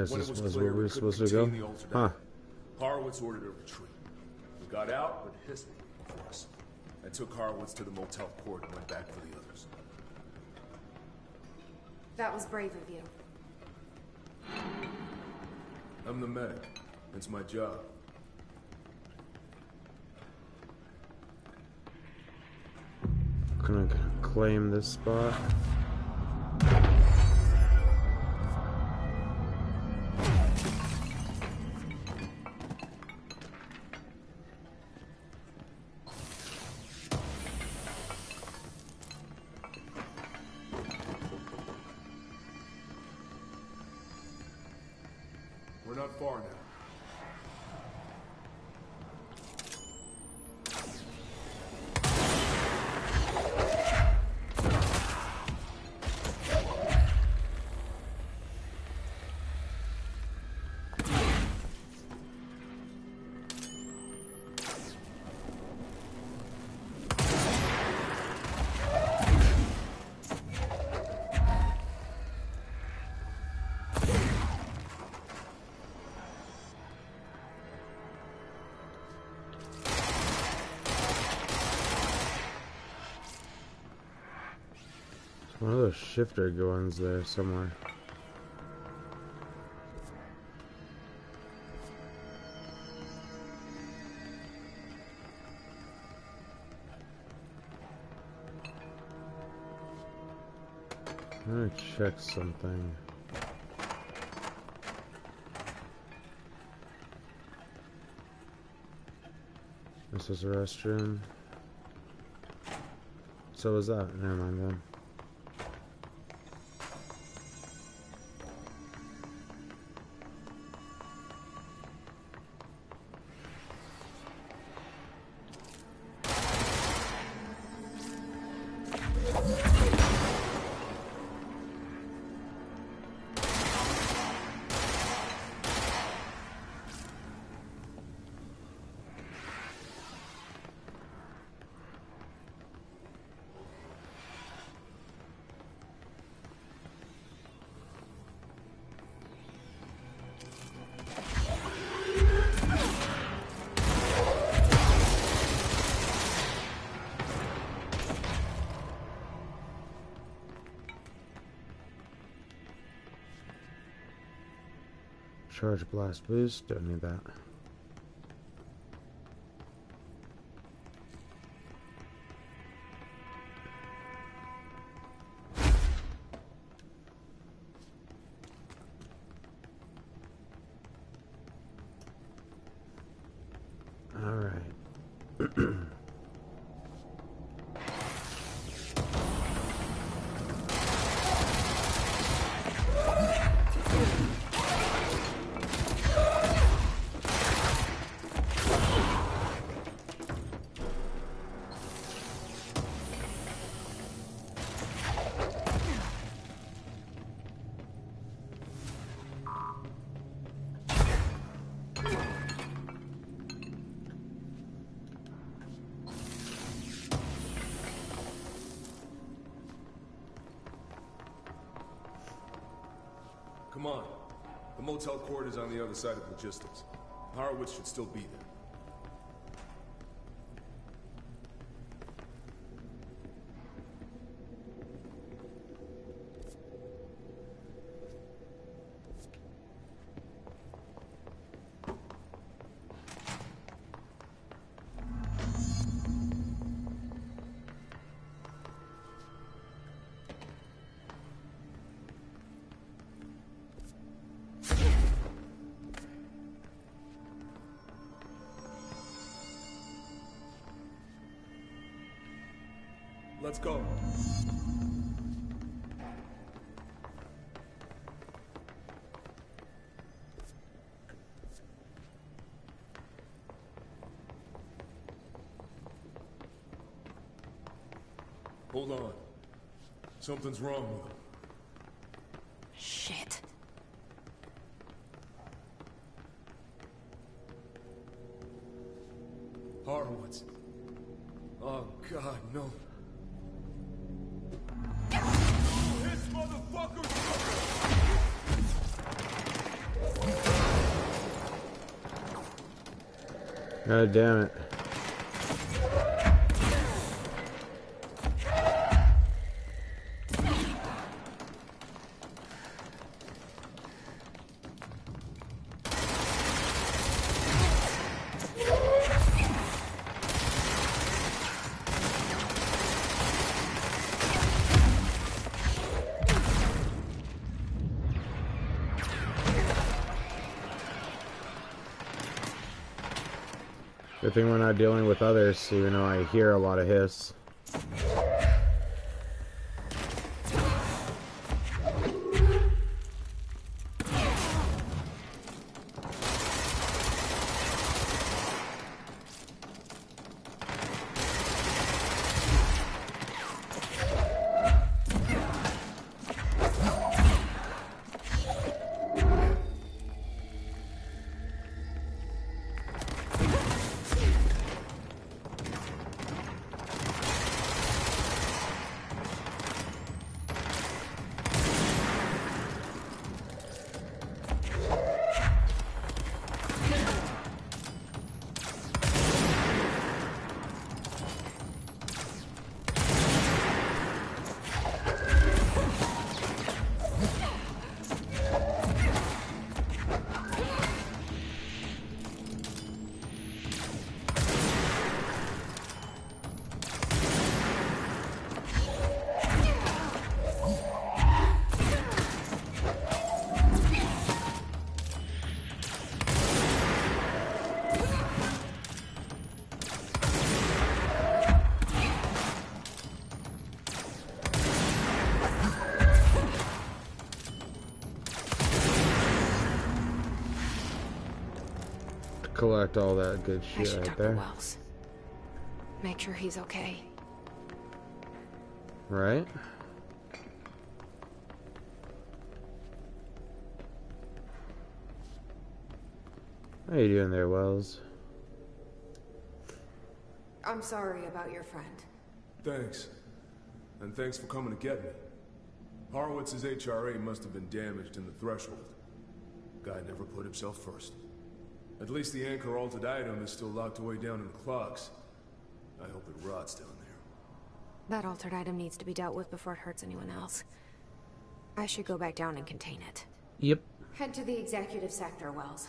Guess When this was was clear where we we were supposed to go. contain the altered Huh. Horowitz ordered a retreat. We got out, but hissed for us. I took Horowitz to the motel port and went back for the others. That was brave of you. I'm the medic. It's my job. i Gonna claim this spot. Shifter guns there somewhere. I'm gonna check something. This is a restroom. So was that. Never mind then. Charge blast boost, don't need that. Motel court is on the other side of logistics. Horowitz should still be there. Something's wrong with him. Shit. Horowitz. Oh, God, no. This motherfucker! God damn it. We're not dealing with others, even though I hear a lot of hiss. Collect all that good I shit should right talk to there. Wells. Make sure he's okay. Right? How you doing there, Wells? I'm sorry about your friend. Thanks. And thanks for coming to get me. Horowitz's HRA must have been damaged in the threshold. Guy never put himself first. At least the anchor altered item is still locked away down in the clocks. I hope it rots down there. That altered item needs to be dealt with before it hurts anyone else. I should go back down and contain it. Yep. Head to the executive sector, Wells.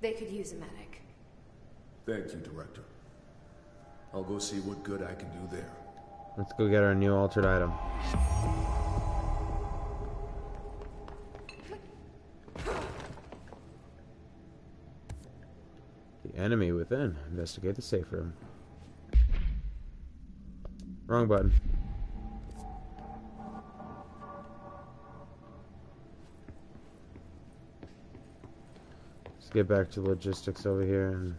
They could use a medic. Thank you, Director. I'll go see what good I can do there. Let's go get our new altered item. Enemy within. Investigate the safe room. Wrong button. Let's get back to logistics over here and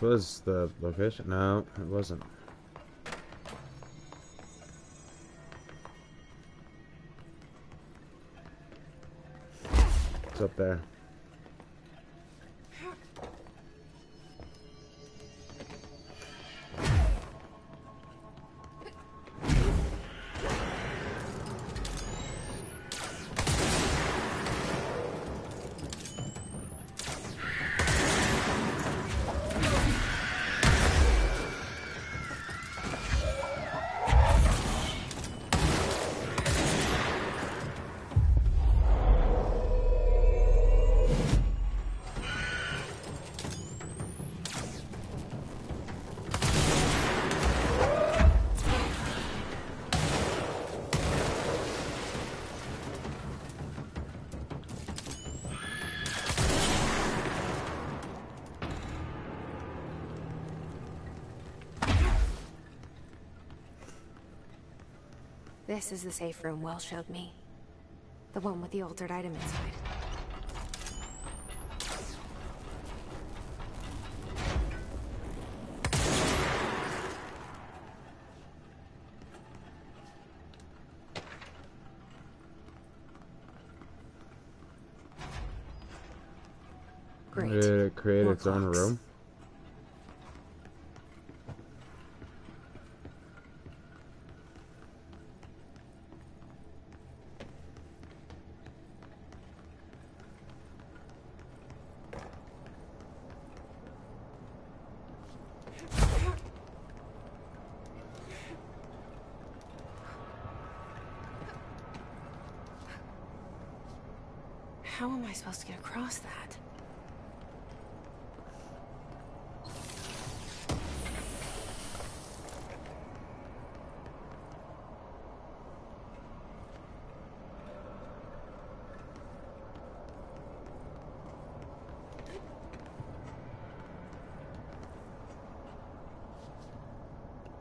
Was the location. No, it wasn't. It's up there. This is the safe room Wells showed me. The one with the altered item inside. Great. Did it create More its own room? How am I supposed to get across that?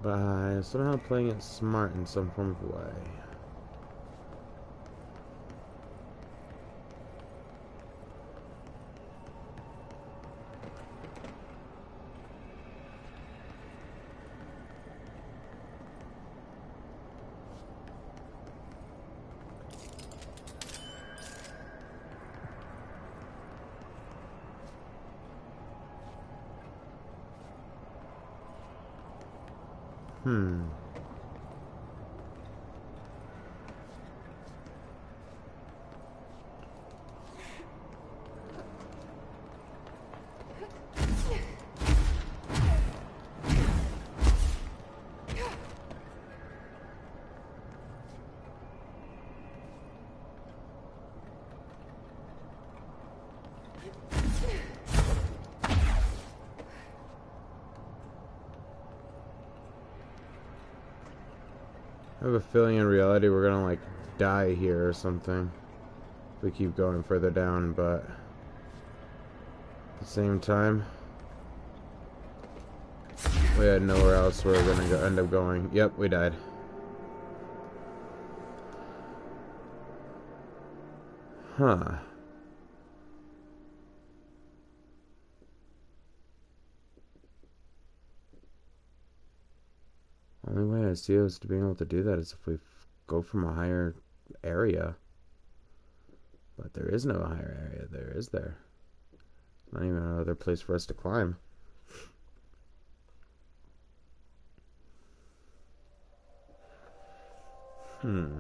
By somehow playing it smart in some form of way. Have a feeling in reality we're gonna like die here or something if we keep going further down, but at the same time we had nowhere else we we're gonna go, end up going. Yep, we died. Huh. I to being able to do that is if we go from a higher area. But there is no higher area there, is there? Not even another place for us to climb. Hmm.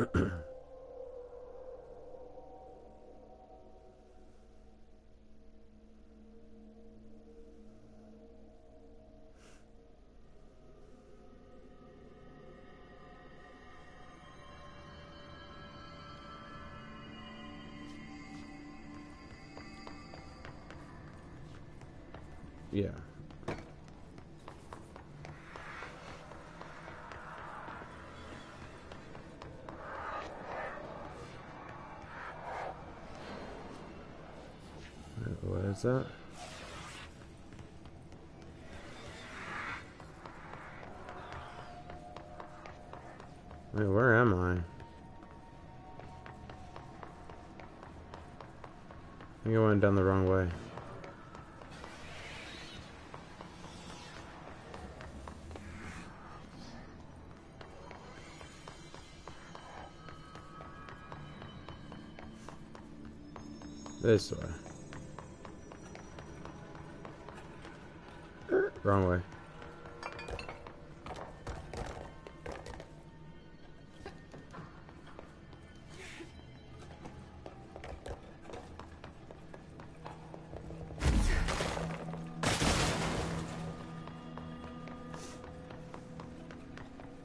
Yeah. What is that? Wait, where am I? I think I went down the wrong way. This way. Wrong way.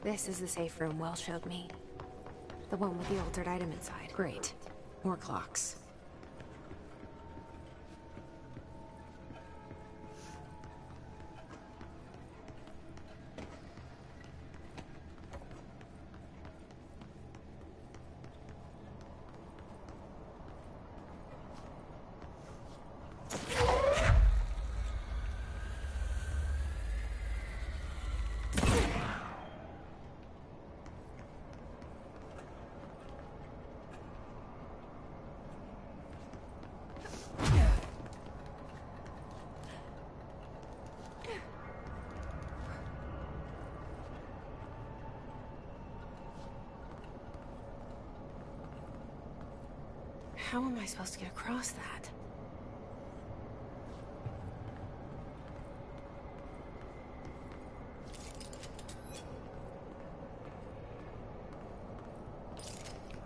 This is the safe room Well showed me. The one with the altered item inside. Great. More clocks. Supposed to get across that?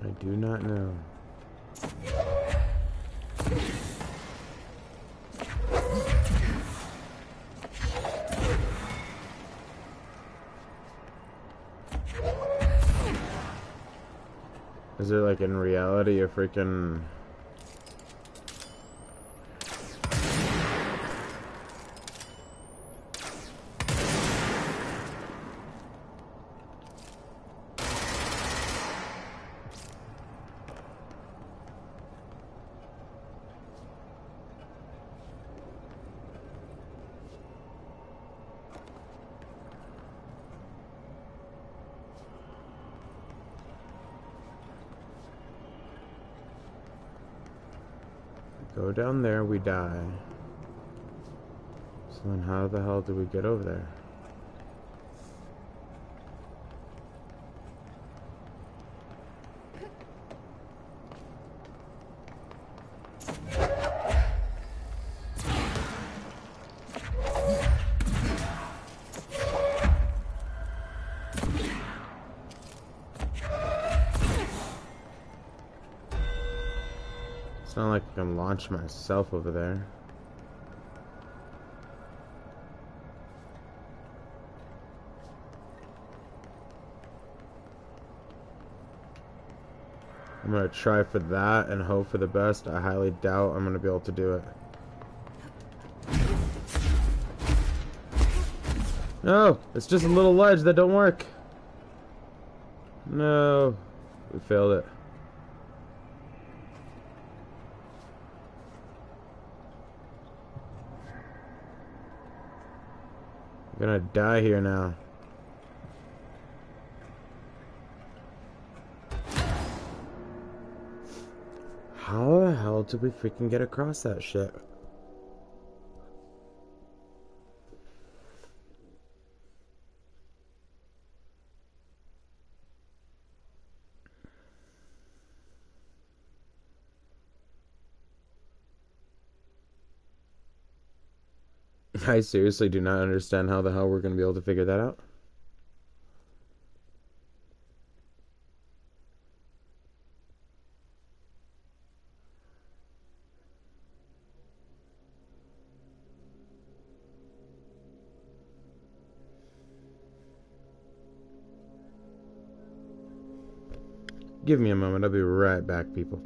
I do not know. Is it like in reality a freaking Down there, we die. So then how the hell do we get over there? Launch myself over there. I'm gonna try for that and hope for the best. I highly doubt I'm gonna be able to do it. No, it's just a little ledge that don't work. No, we failed it. Gonna die here now. How the hell did we freaking get across that shit? I seriously do not understand how the hell we're going to be able to figure that out. Give me a moment. I'll be right back, people.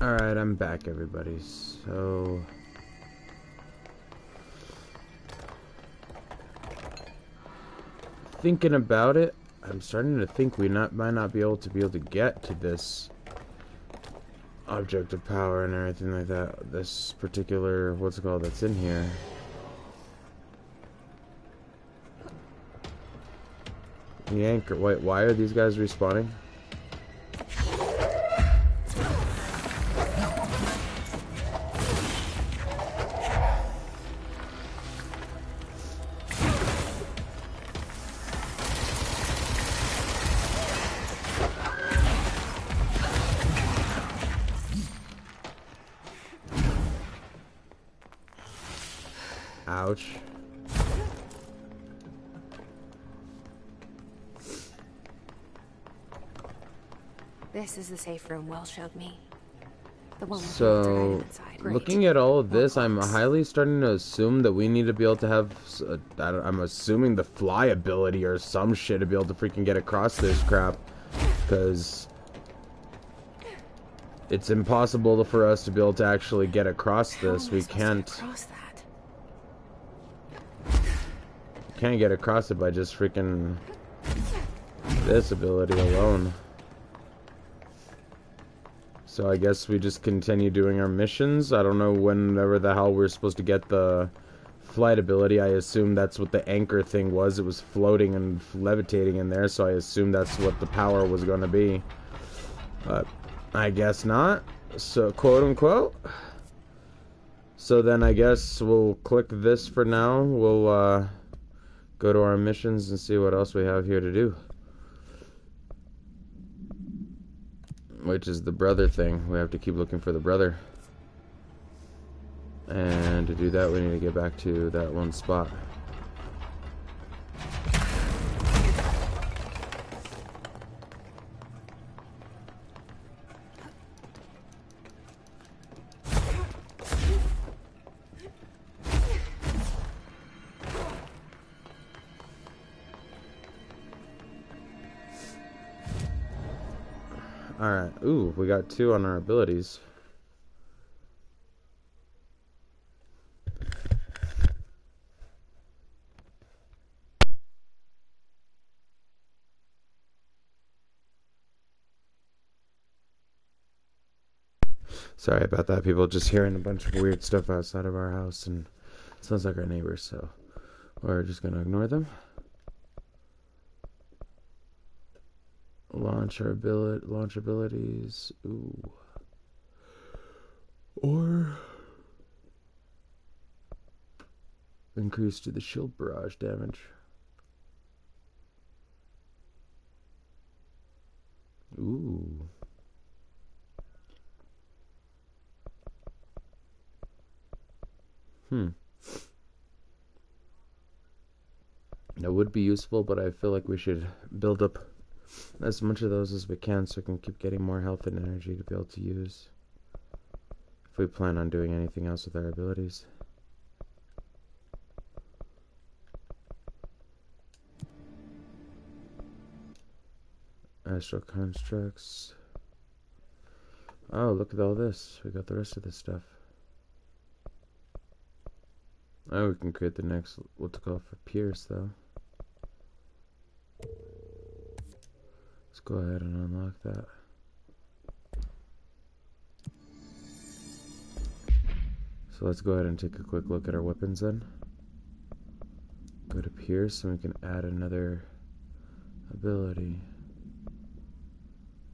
Alright, I'm back, everybody. So... Thinking about it, I'm starting to think we not might not be able to be able to get to this object of power and everything like that. This particular, what's it called, that's in here. The anchor, wait, why are these guys respawning? Safe room Wells showed me. The one with the altered So, item inside. Great. looking at all of this, I'm highly starting to assume that we need to be able to have, uh, I don't, I'm assuming the fly ability or some shit to be able to freaking get across this crap, because it's impossible for us to be able to actually get across this. We can't. Can't get across it by just freaking this ability alone. So I guess we just continue doing our missions. I don't know whenever the hell we're supposed to get the flight ability. I assume that's what the anchor thing was. It was floating and levitating in there, so I assume that's what the power was going to be. But I guess not. So, quote unquote. So then I guess we'll click this for now. We'll uh, go to our missions and see what else we have here to do. Which is the brother thing. We have to keep looking for the brother. And to do that, we need to get back to that one spot. We got two on our abilities. Sorry about that, people. Just hearing a bunch of weird stuff outside of our house, and sounds like our neighbors, so we're just gonna ignore them. Launch our ability, launch abilities. Ooh. Or increase to the shield barrage damage. Ooh. Hmm. That would be useful, but I feel like we should build up as much of those as we can so we can keep getting more health and energy to be able to use if we plan on doing anything else with our abilities. Astral constructs. Oh, look at all this. We got the rest of this stuff. Oh, we can create the next, what's it for Pierce, though. Go ahead and unlock that. So let's go ahead and take a quick look at our weapons then. Go to Pierce and we can add another ability.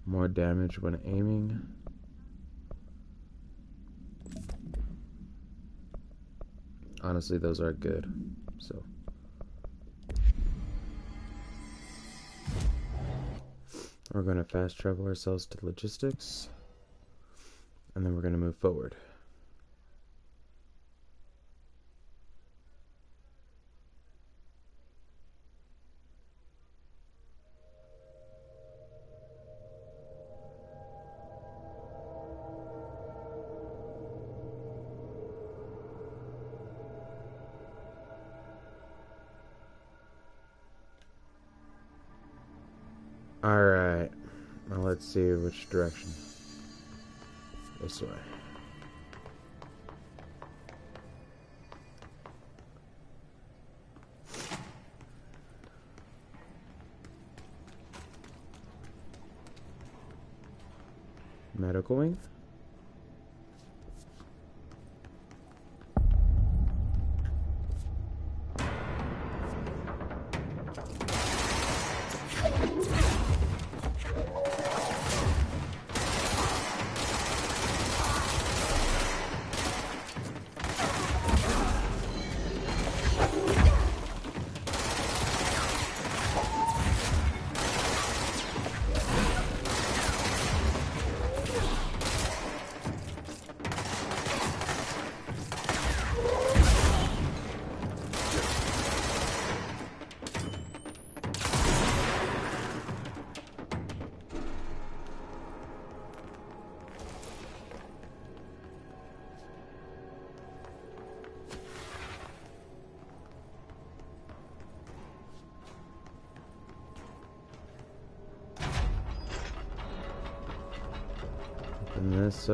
More damage when aiming. honestly, those are good. So. We're going to fast travel ourselves to logistics. And then we're going to move forward. Which direction. This way. Medical wing?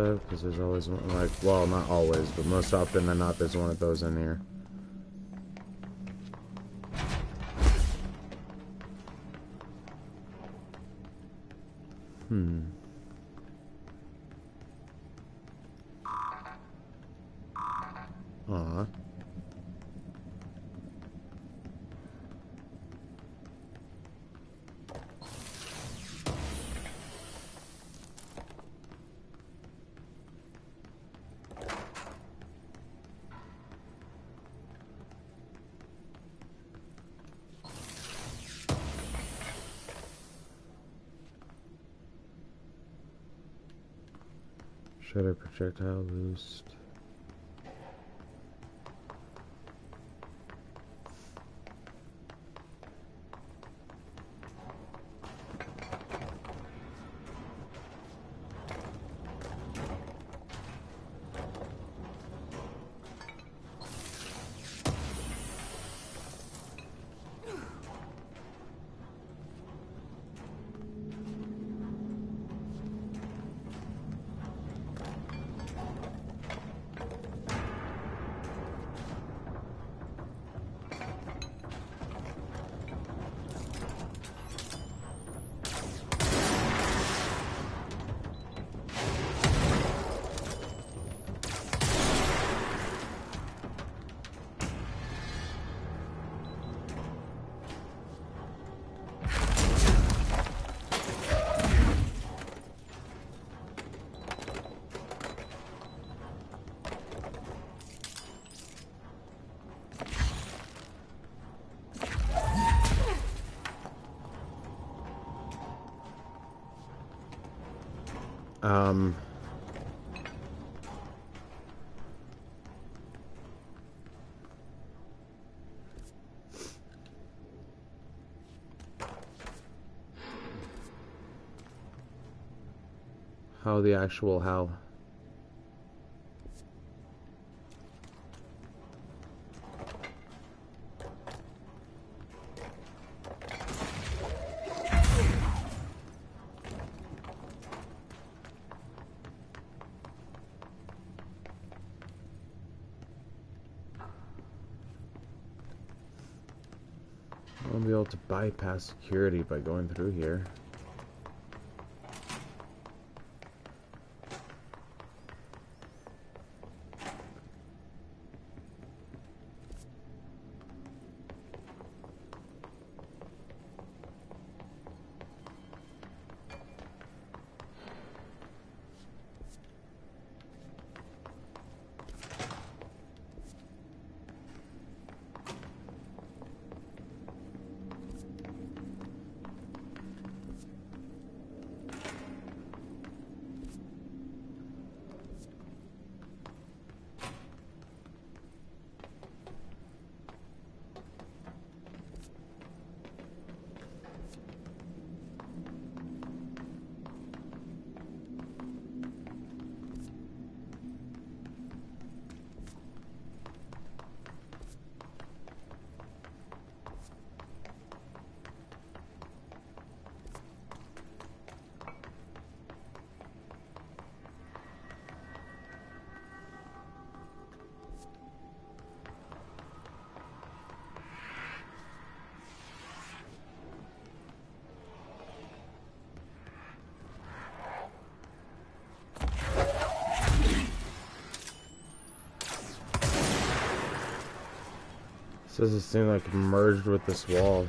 Because there's always one, like, well, not always, but most often than not, there's one of those in here. Shutter projectile boost. The actual how? I'll be able to bypass security by going through here. Says this thing like merged with this wall.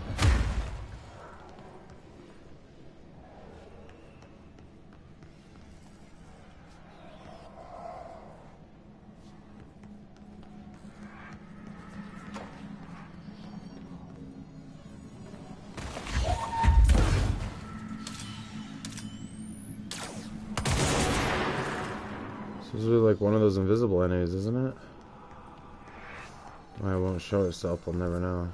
This is like one of those invisible enemies, isn't it? Show itself, we'll never know.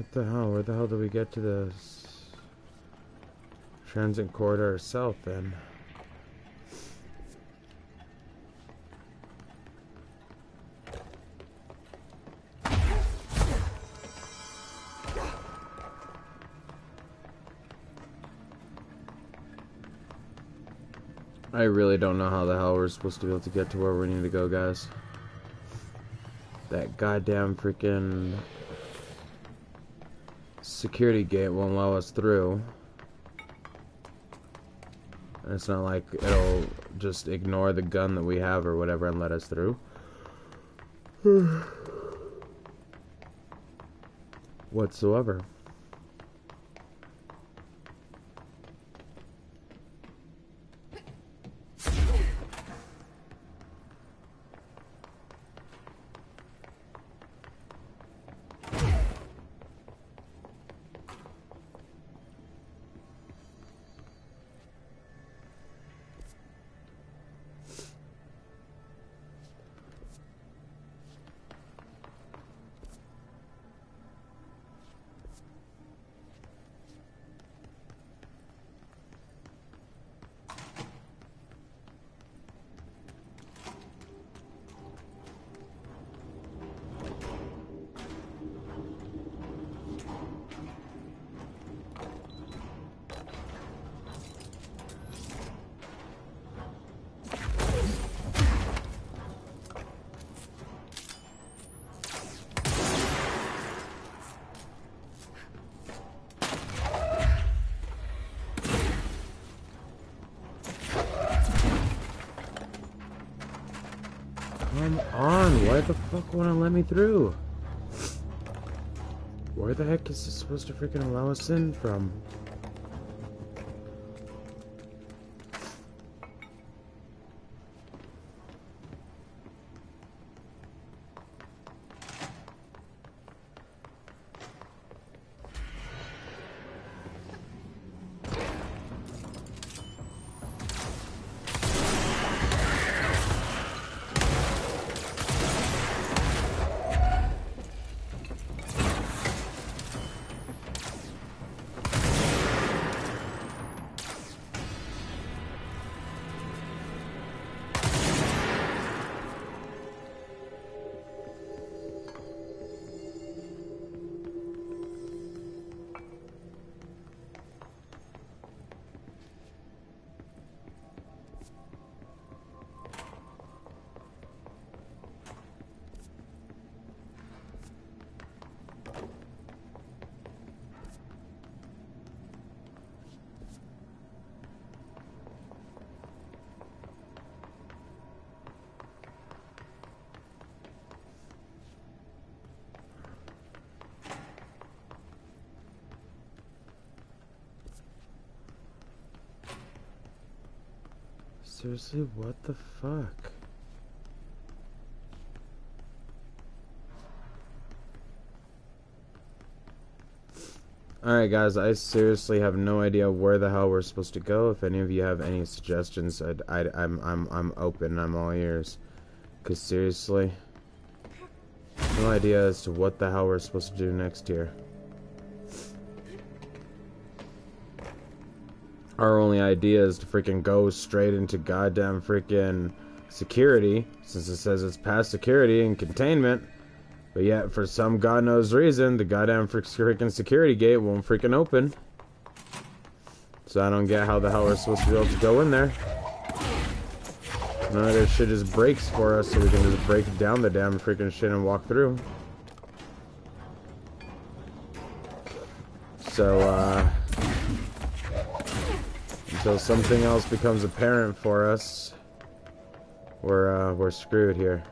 What the hell? Where the hell do we get to this transit corridor south then? I really don't know how the hell we're supposed to be able to get to where we need to go, guys. That goddamn freaking security gate won't allow us through. And it's not like it'll just ignore the gun that we have or whatever and let us through. Whatsoever. Won't it let me through? Where the heck is this supposed to freaking allow us in from? Seriously, what the fuck? Alright guys, I seriously have no idea where the hell we're supposed to go. If any of you have any suggestions, I'd, I'd, I'm, I'm, I'm open, I'm all ears. Cause seriously, no idea as to what the hell we're supposed to do next here. Idea is to freaking go straight into goddamn freaking security, since it says it's past security and containment. But yet, for some god knows reason, the goddamn freaking security gate won't freaking open. So I don't get how the hell we're supposed to be able to go in there. None of this shit just breaks for us, so we can just break down the damn freaking shit and walk through. So, uh... Until something else becomes apparent for us, we're, uh, we're screwed here.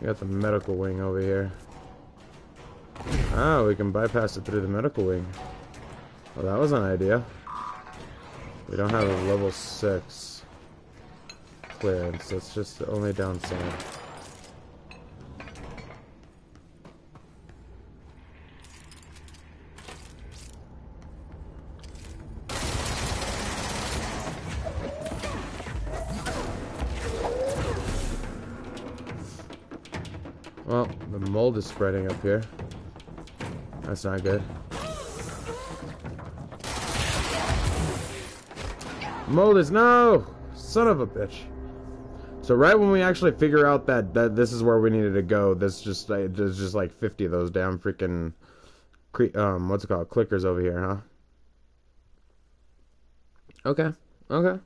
We got the medical wing over here. Oh, we can bypass it through the medical wing. Well, that was an idea. We don't have a level 6 so That's just the only downside. Well, the mold is spreading up here. That's not good. Mold is no! Son of a bitch. So right when we actually figure out that, that this is where we needed to go, this just uh, there's just like 50 of those damn freaking um what's it called clickers over here, huh? Okay. Okay.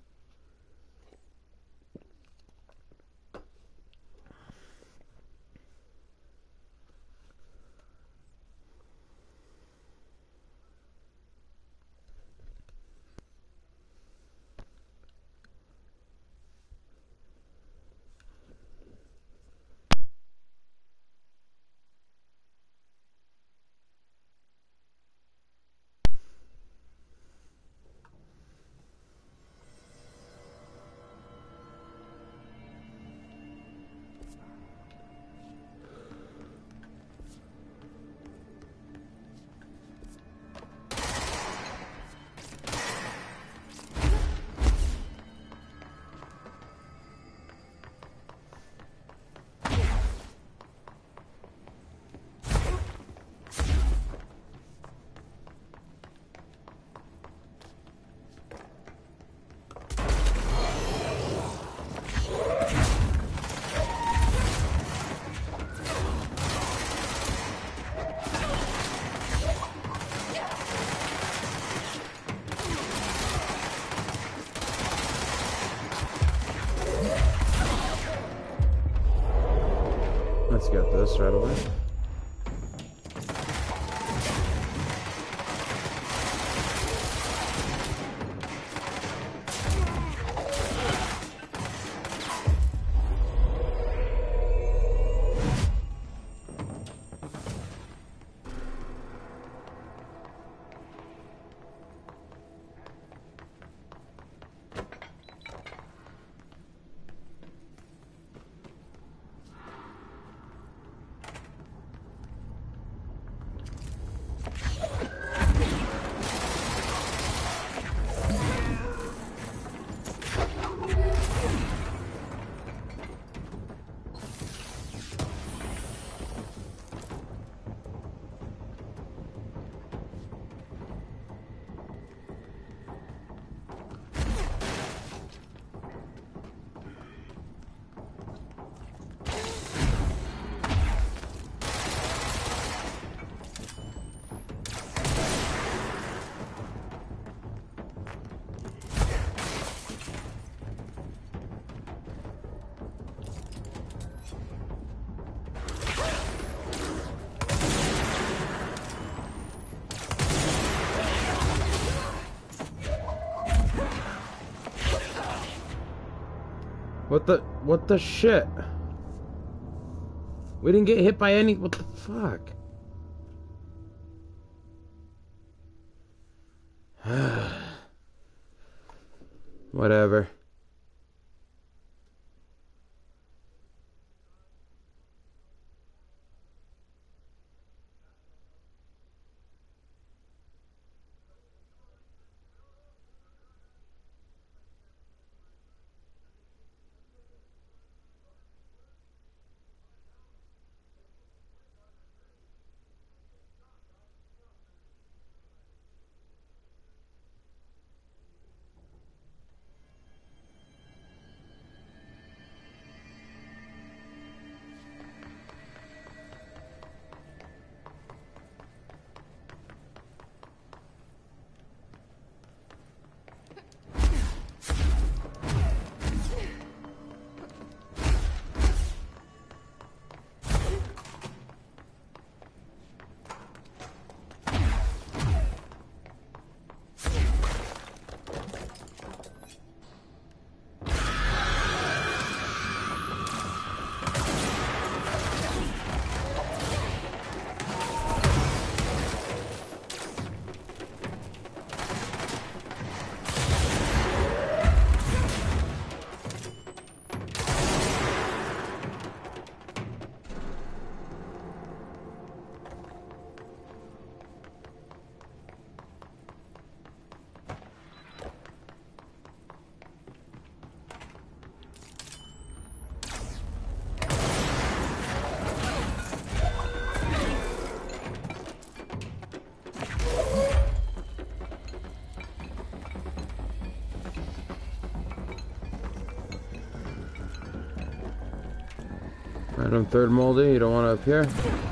Right away. What the shit? We didn't get hit by any what the fuck? Whatever. third moldy, you don't want to appear?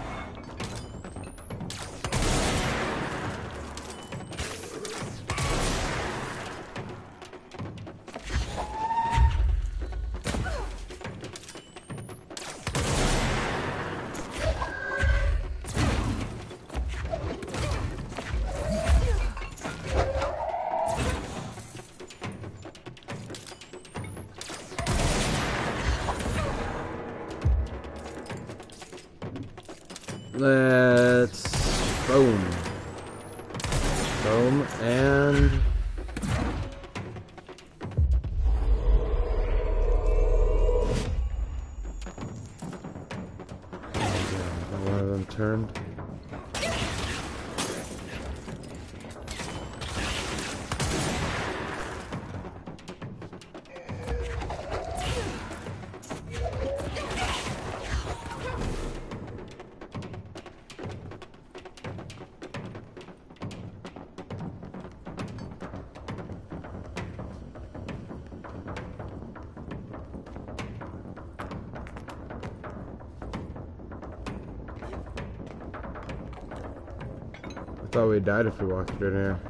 I thought we died if we walked through here.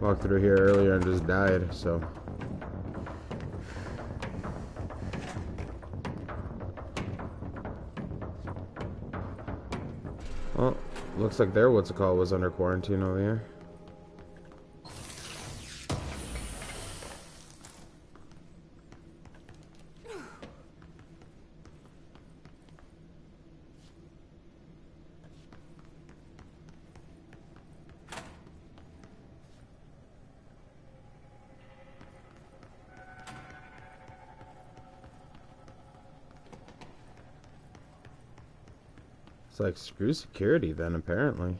Walked through here earlier and just died, so. Well, looks like their what's it called was under quarantine over here. like screw security then apparently.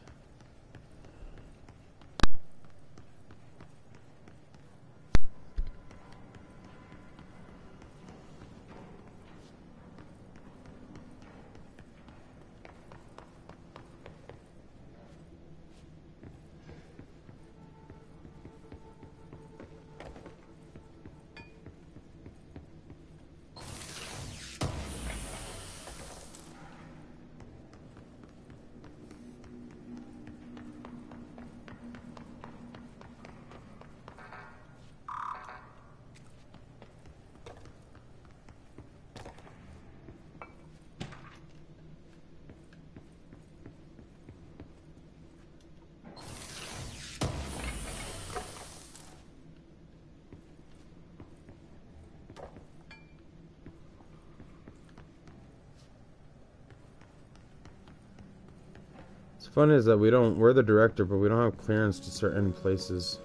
Fun is that we don't, we're the director, but we don't have clearance to certain places.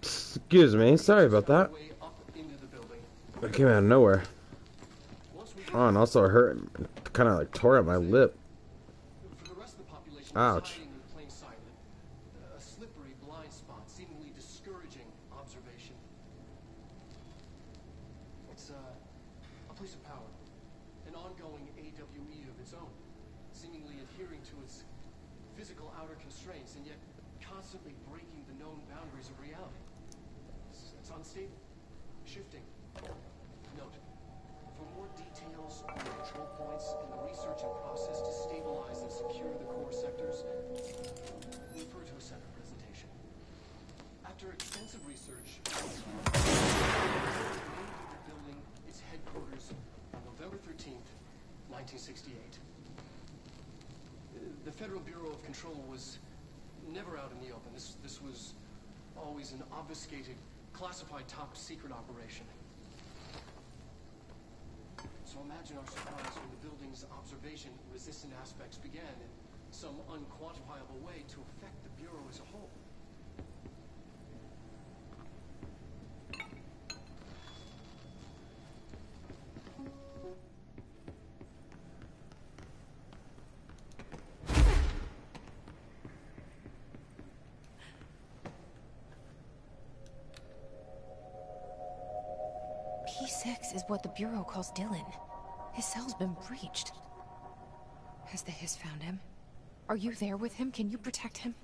Excuse me, sorry about that. I came out of nowhere. Oh, and also it hurt, kind of like tore at my lip. Ouch. what the Bureau calls Dylan. His cell's been breached. Has the Hiss found him? Are you there with him? Can you protect him?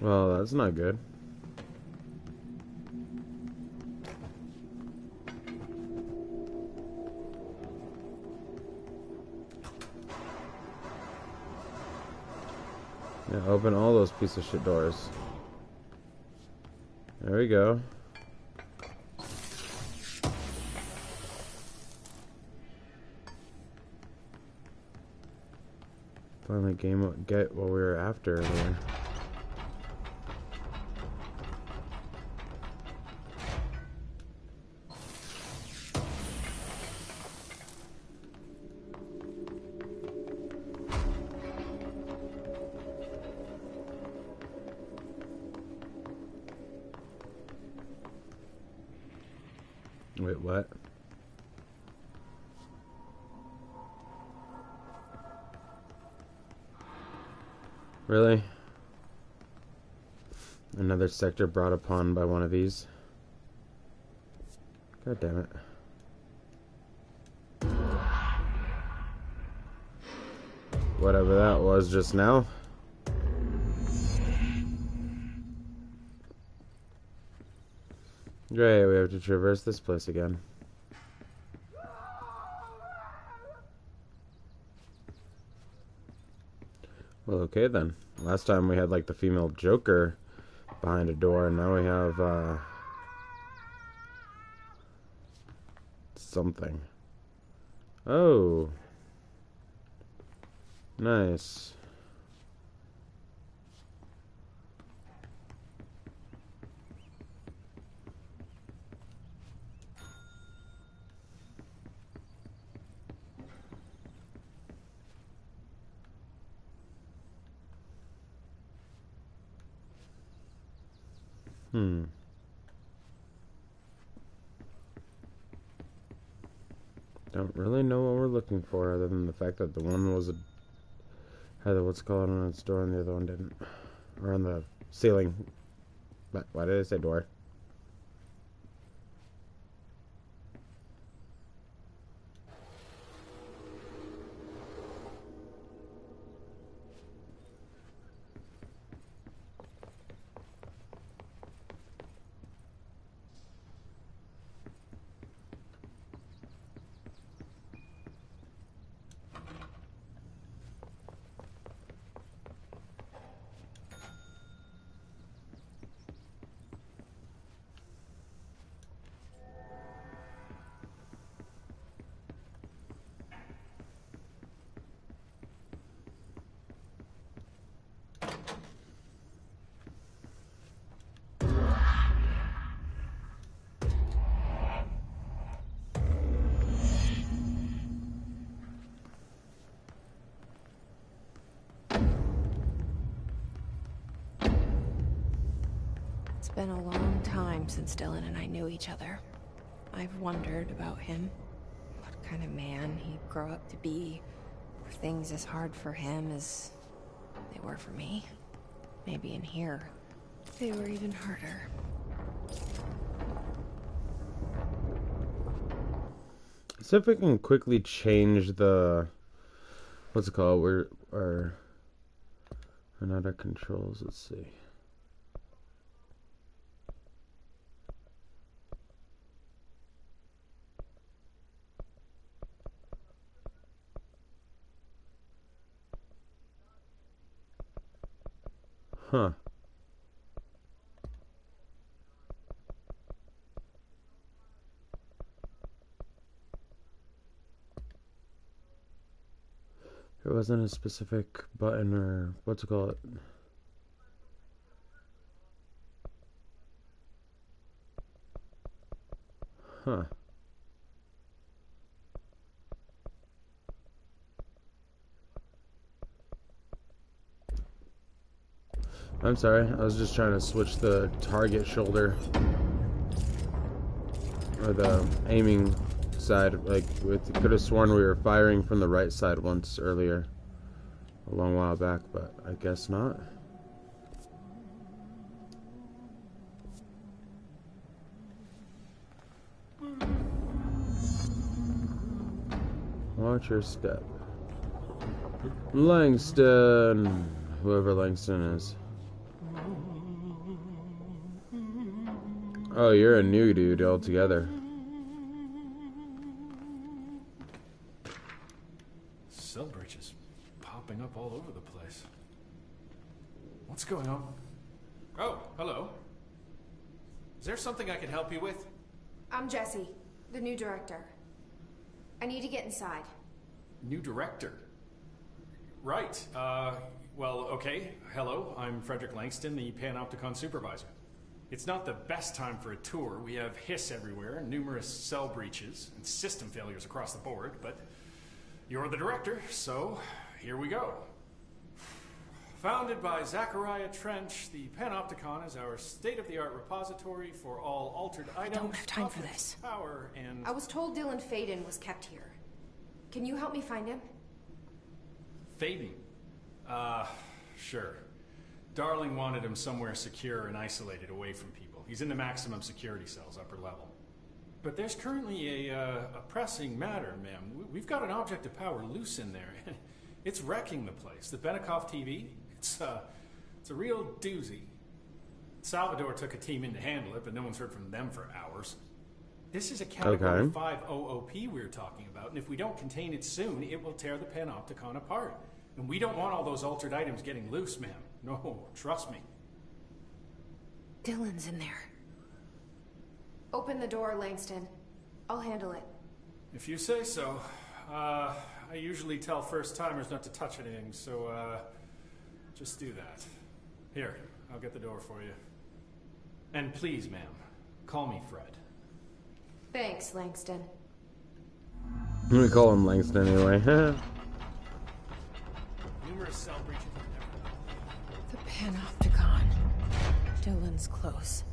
Well, that's not good. Yeah, open all those piece of shit doors. There we go. Finally game get what we were after earlier. Sector brought upon by one of these? God damn it. Whatever that was just now. Great, we have to traverse this place again. Well, okay then. Last time we had like the female Joker behind a door, and now we have uh, something. Oh, nice. Hmm. Don't really know what we're looking for other than the fact that the one was a had the what's called on its door and the other one didn't. Or on the ceiling. But why did I say door? Since Dylan and I knew each other. I've wondered about him. What kind of man he'd grow up to be. Were things as hard for him as they were for me? Maybe in here, they were even harder. See if we can quickly change the what's it called? We're our another controls. Let's see. Huh. There wasn't a specific button or what's to call it? Huh. I'm sorry, I was just trying to switch the target shoulder. Or the aiming side, like, with, could have sworn we were firing from the right side once earlier. A long while back, but I guess not. Watch your step. Langston! Whoever Langston is. Oh, you're a new dude altogether. Cell breaches popping up all over the place. What's going on? Oh, hello. Is there something I can help you with? I'm Jesse, the new director. I need to get inside. New director. Right. Uh, well, okay. Hello, I'm Frederick Langston, the Panopticon supervisor. It's not the best time for a tour. We have hiss everywhere, numerous cell breaches, and system failures across the board, but you're the director, so here we go. Founded by Zachariah Trench, the Panopticon is our state-of-the-art repository for all altered items. I don't have time for this. Power and I was told Dylan Faden was kept here. Can you help me find him? Faden. Uh, sure. Darling wanted him somewhere secure and isolated away from people. He's in the maximum security cells, upper level. But there's currently a, uh, a pressing matter, ma'am. We- We've got an object of power loose in there. It's wrecking the place. The Benikoff TV, it's, uh, it's a real doozy. Salvador took a team in to handle it, but no one's heard from them for hours. This is a Category Okay. 5 OOP we're talking about, and if we don't contain it soon, it will tear the Panopticon apart. And we don't want all those altered items getting loose, ma'am. No, trust me. Dylan's in there. Open the door, Langston. I'll handle it. If you say so. Uh, I usually tell first timers not to touch anything, so uh, just do that. Here, I'll get the door for you. And please, ma'am, call me Fred. Thanks, Langston. We call him Langston anyway. Numerous cell breaches. Panopticon. Dylan's close.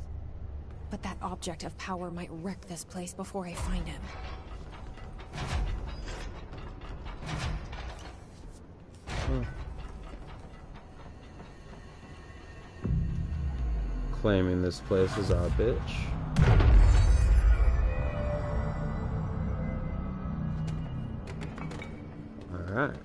But that object of power might wreck this place before I find him. Hmm. Claiming this place is our bitch. Alright.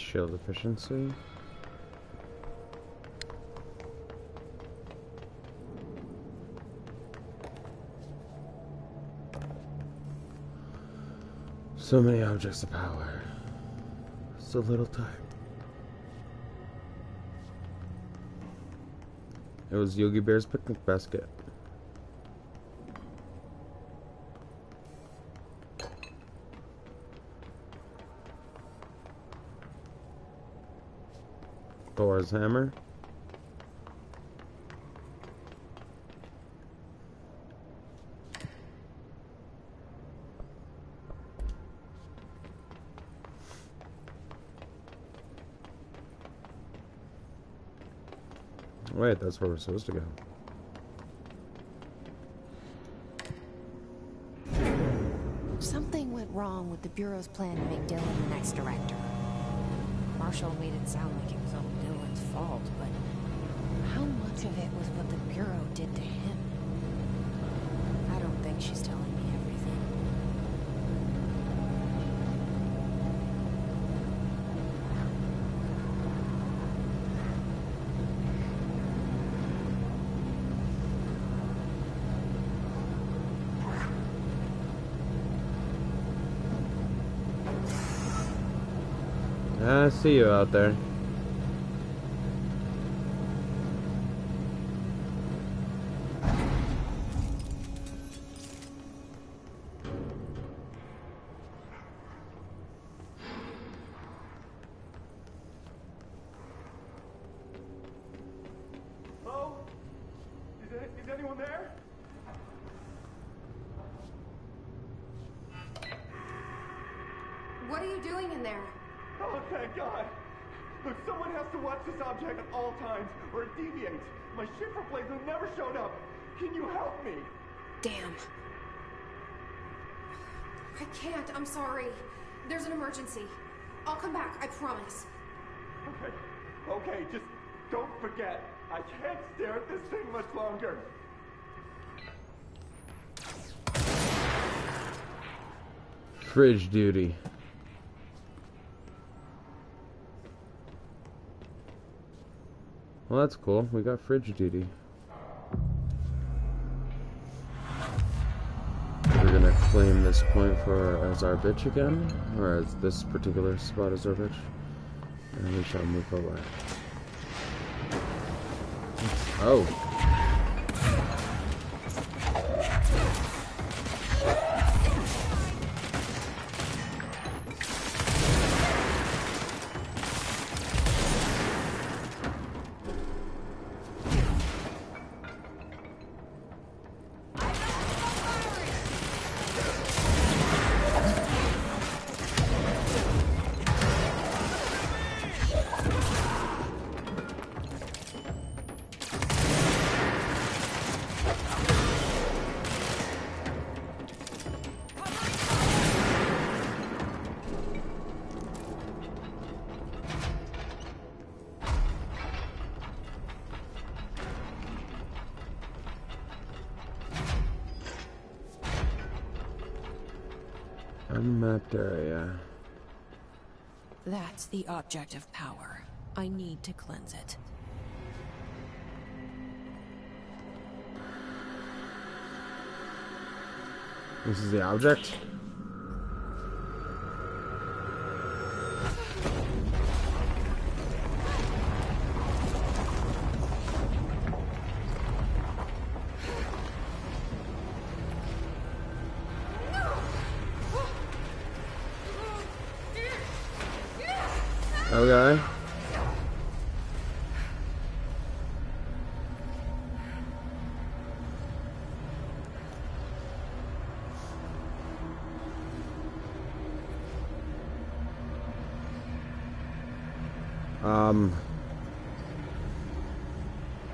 Shield efficiency. So many objects of power. So little time. It was Yogi Bear's picnic basket. Thor's hammer. Wait, that's where we're supposed to go. Something went wrong with the Bureau's plan to make Dylan the next director. Marshall made it sound like it was all Dylan's fault, but how much of it was what the Bureau did to him? I don't think she's telling me everything. I see you out there. Fridge duty. Well, that's cool. We got fridge duty. We're gonna claim this point for as our bitch again, or as this particular spot as our bitch, and we shall move away. Oh. The object of power. I need to cleanse it. This is the object?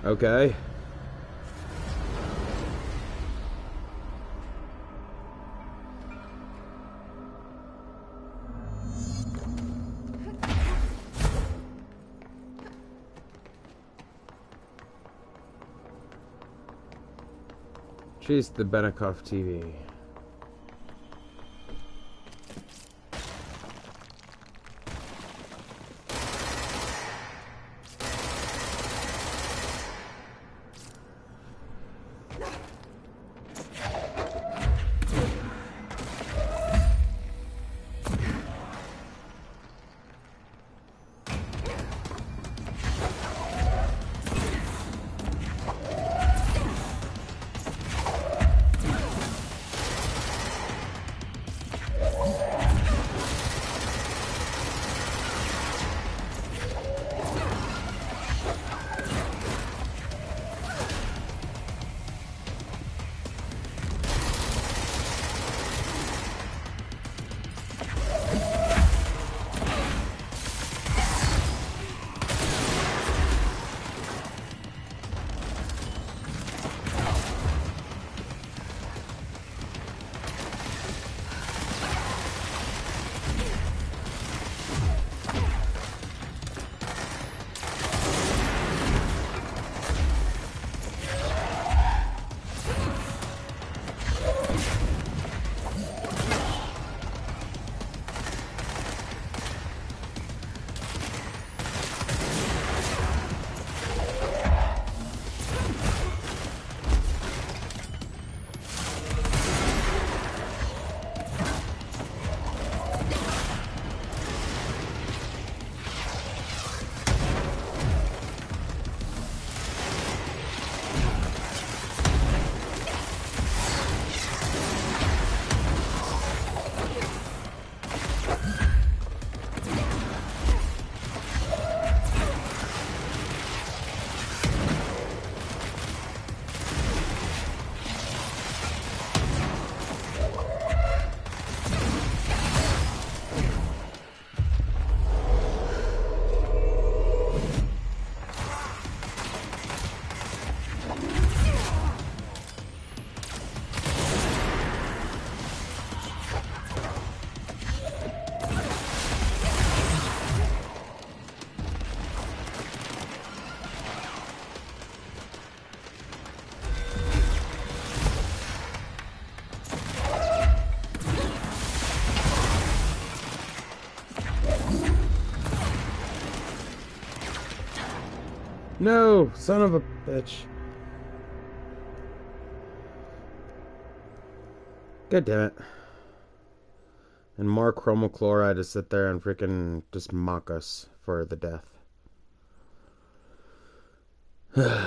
Okay. Chase the Benikoff TV. No, son of a bitch. God damn it. And more chromochloride to sit there and freaking just mock us for the death.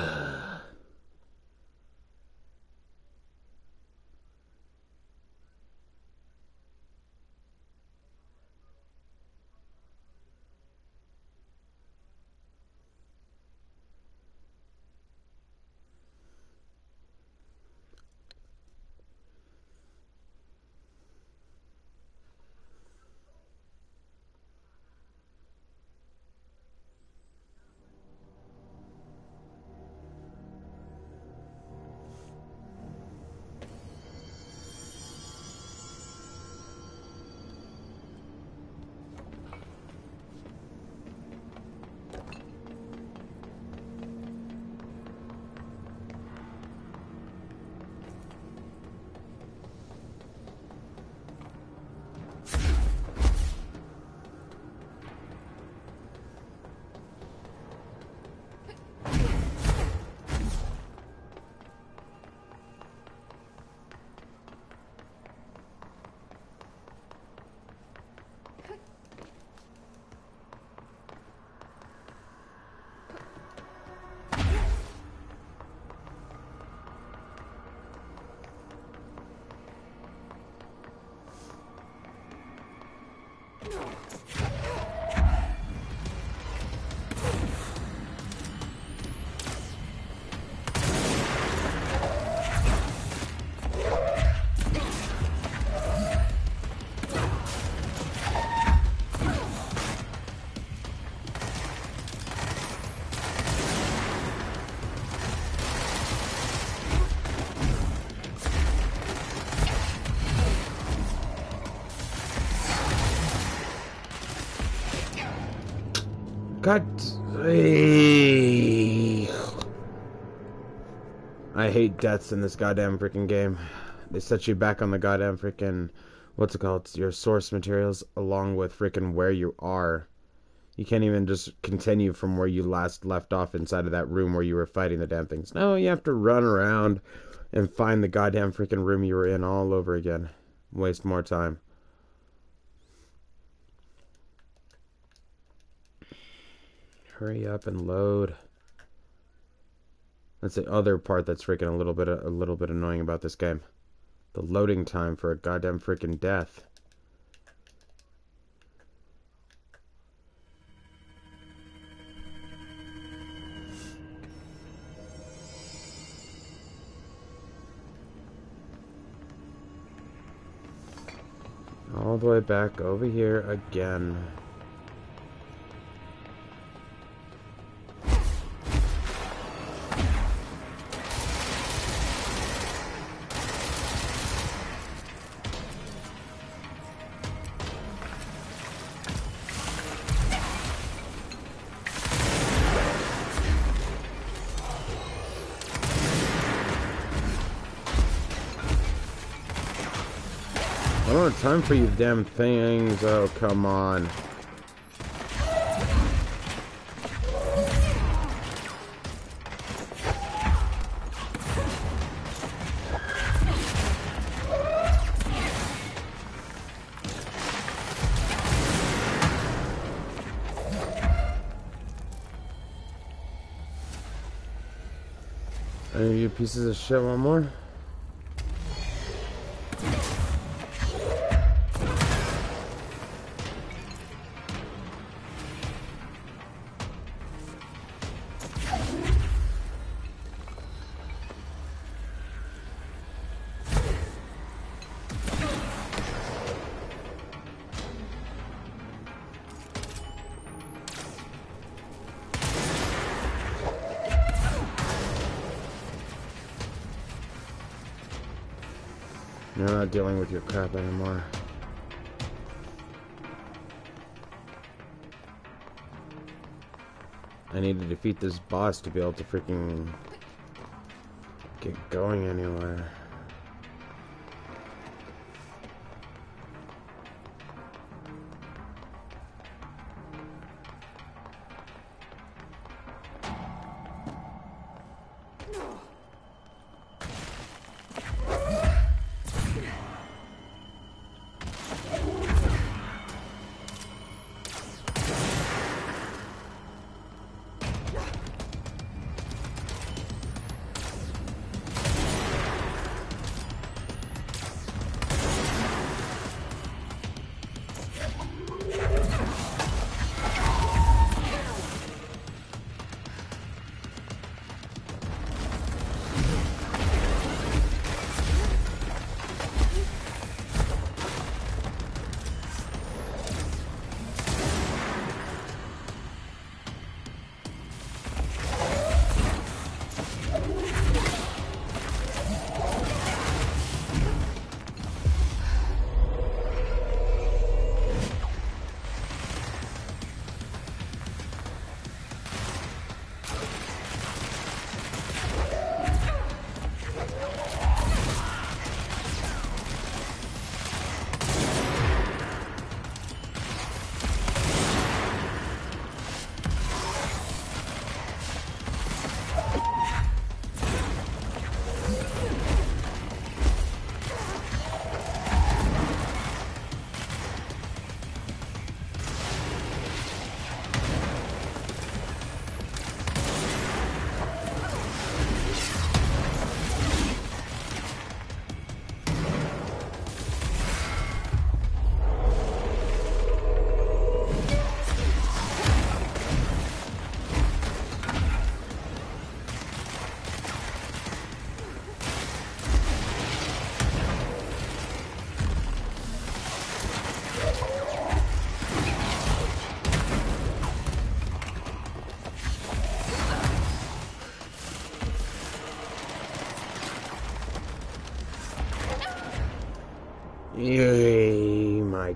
I hate deaths in this goddamn freaking game. They set you back on the goddamn freaking. What's it called? It's Your source materials along with freaking where you are. You can't even just continue from where you last left off inside of that room where you were fighting the damn things. No, you have to run around and find the goddamn freaking room you were in all over again. Waste more time. Hurry up and load. That's the other part that's freaking a little bit a little bit annoying about this game. The loading time for a goddamn freaking death. All the way back over here again. Time for you damn things. Oh, come on. Any of you pieces of shit want more? You're not dealing with your crap anymore. I need to defeat this boss to be able to freaking get going anywhere.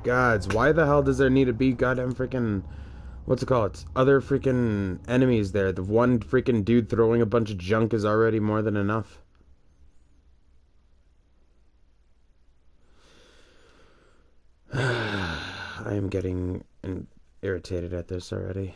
Gods. Why the hell does there need to be goddamn freaking. What's it called? It's Other freaking enemies there. The one freaking dude throwing a bunch of junk is already more than enough. I am getting irritated at this already.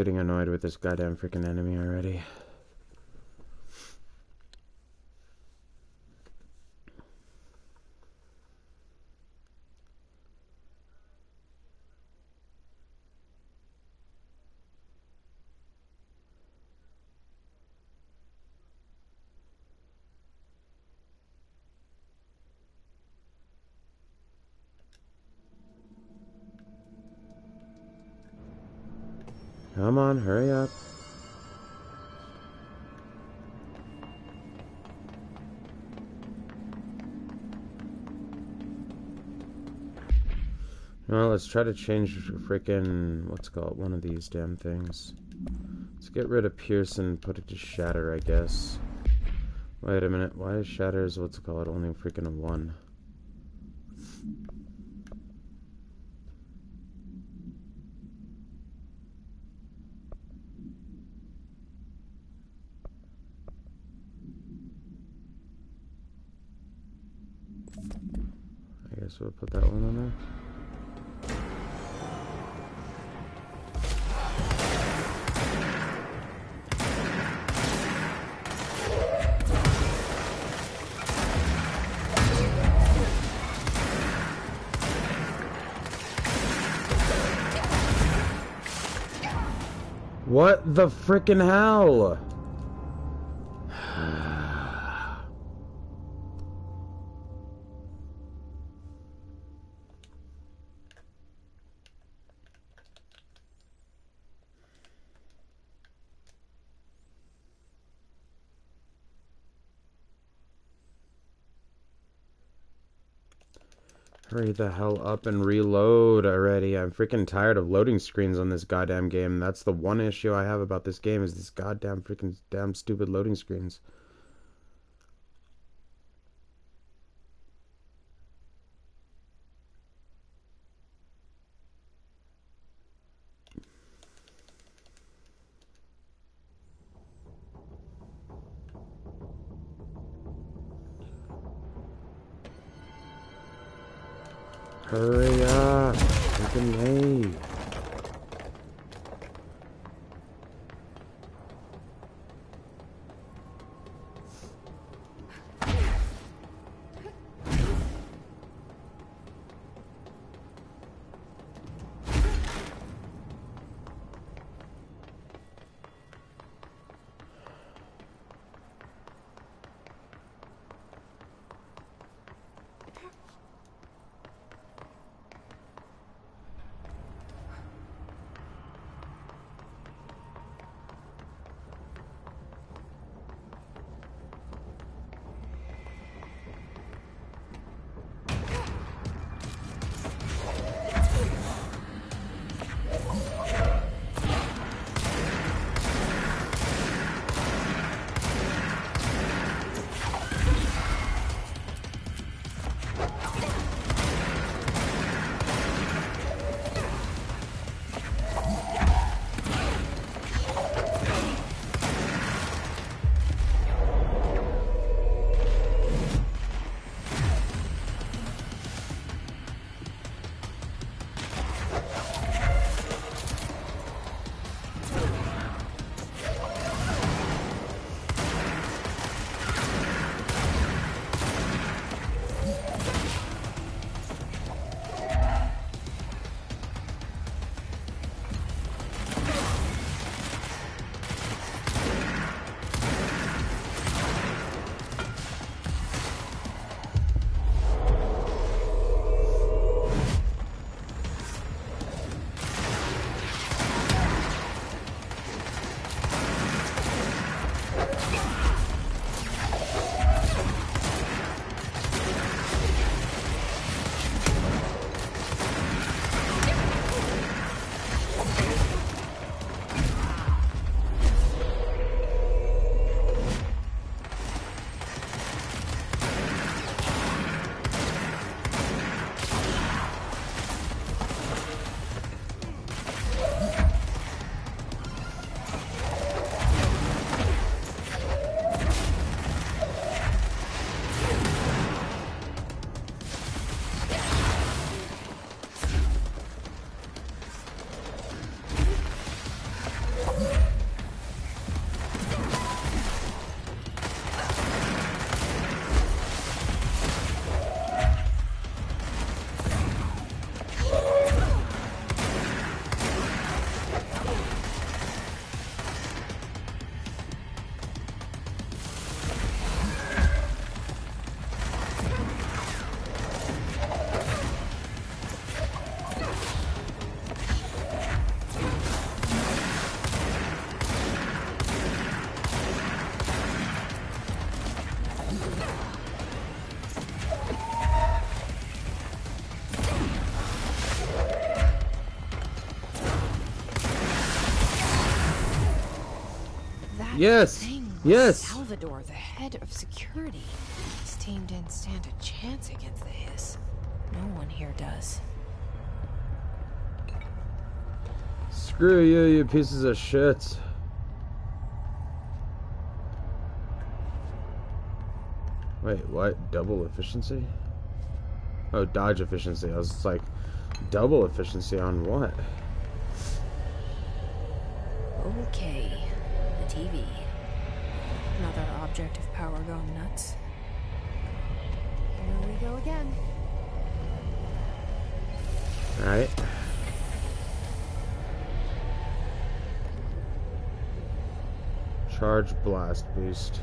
Getting annoyed with this goddamn freaking enemy already. Come on, hurry up. Well, let's try to change freaking what's called one of these damn things. Let's get rid of Pearson, put it to Shatter, I guess. Wait a minute, why is Shatter's what's it called only freaking one? The frickin' hell? Hurry the hell up and reload already. I'm freaking tired of loading screens on this goddamn game. That's the one issue I have about this game is this goddamn freaking damn stupid loading screens. Yes. Yes. Salvador, the head of security. His team didn't stand a chance against the Hiss. No one here does. Screw you, you pieces of shit. Wait, what? Double efficiency? Oh, dodge efficiency. I was just like, double efficiency on what? Okay, TV. Another object of power going nuts. Here we go again. Alright. Charge blast boost.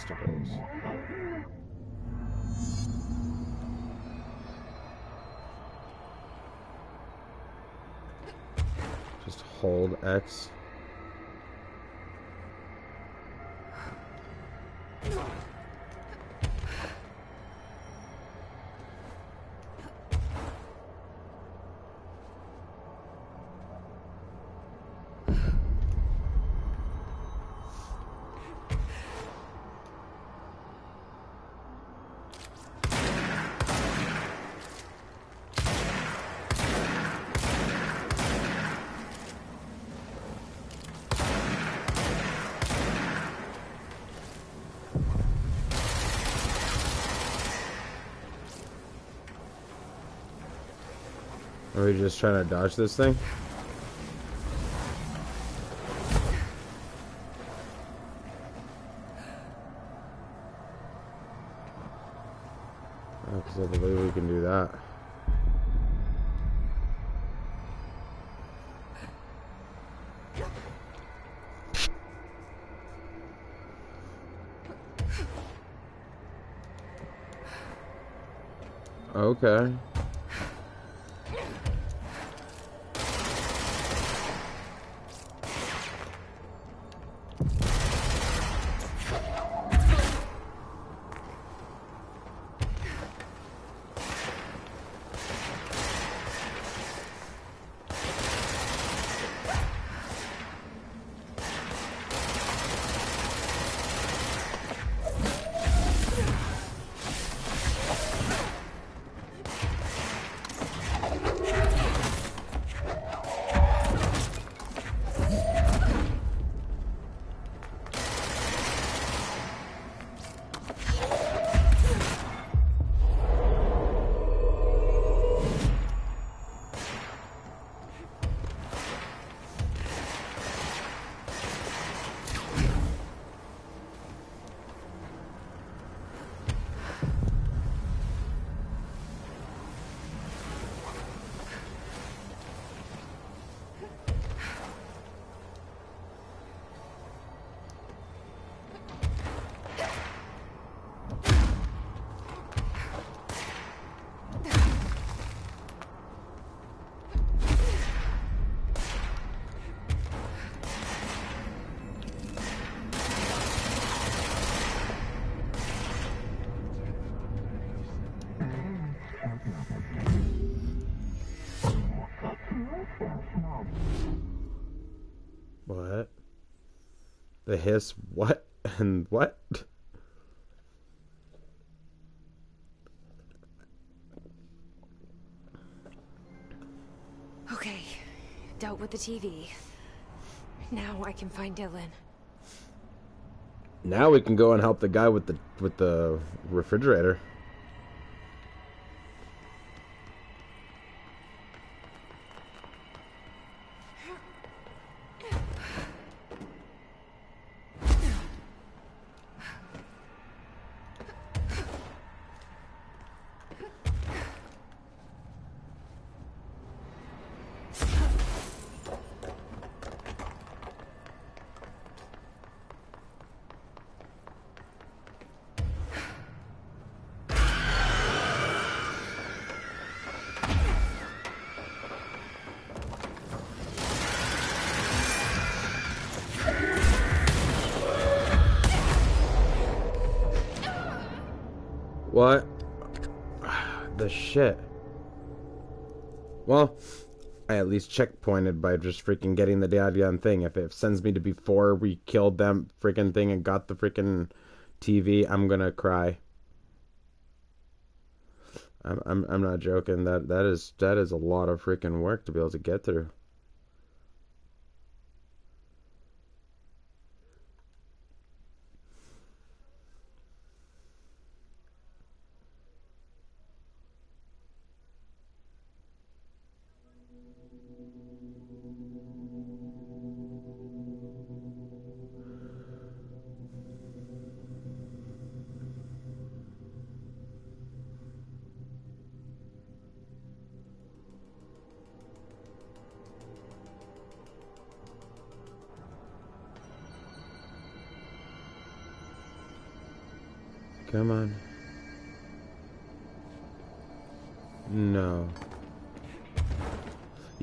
Obstacles. Just hold X. Are just trying to dodge this thing? Oh, because I believe we can do that. Okay. Hiss what and what? Okay, dealt with the TV. Now I can find Dylan. Now we can go and help the guy with the with the refrigerator. Checkpointed by just freaking getting the goddamn thing. If it sends me to before we killed them freaking thing and got the freaking TV, I'm gonna cry. I'm I'm I'm not joking. That that is that is a lot of freaking work to be able to get through.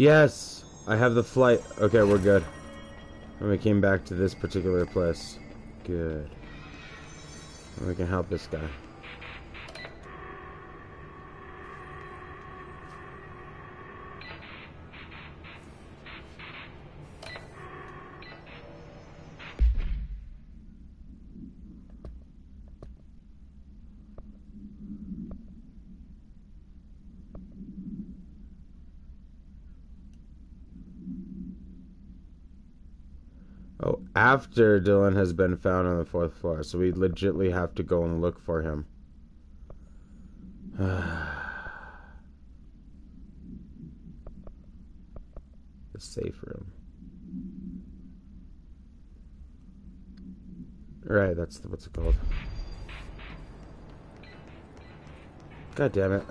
Yes! I have the flight. Okay, we're good. And we came back to this particular place. Good. And we can help this guy. Oh, after Dylan has been found on the fourth floor, so we legitly have to go and look for him. the safe room. Right, that's what's it called? God damn it.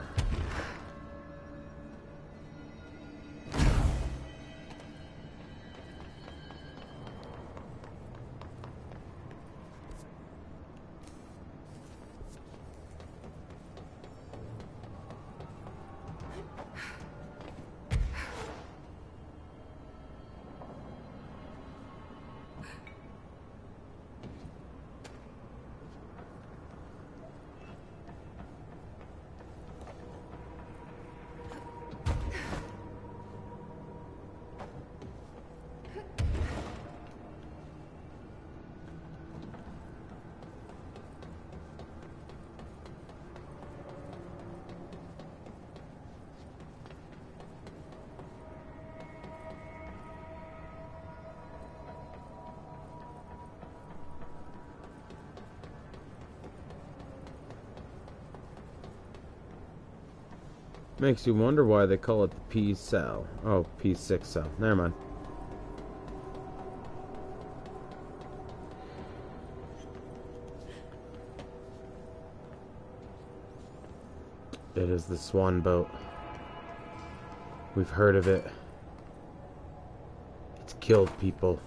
Makes you wonder why they call it the P cell. Oh, P6 cell. Never mind. It is the swan boat. We've heard of it. It's killed people.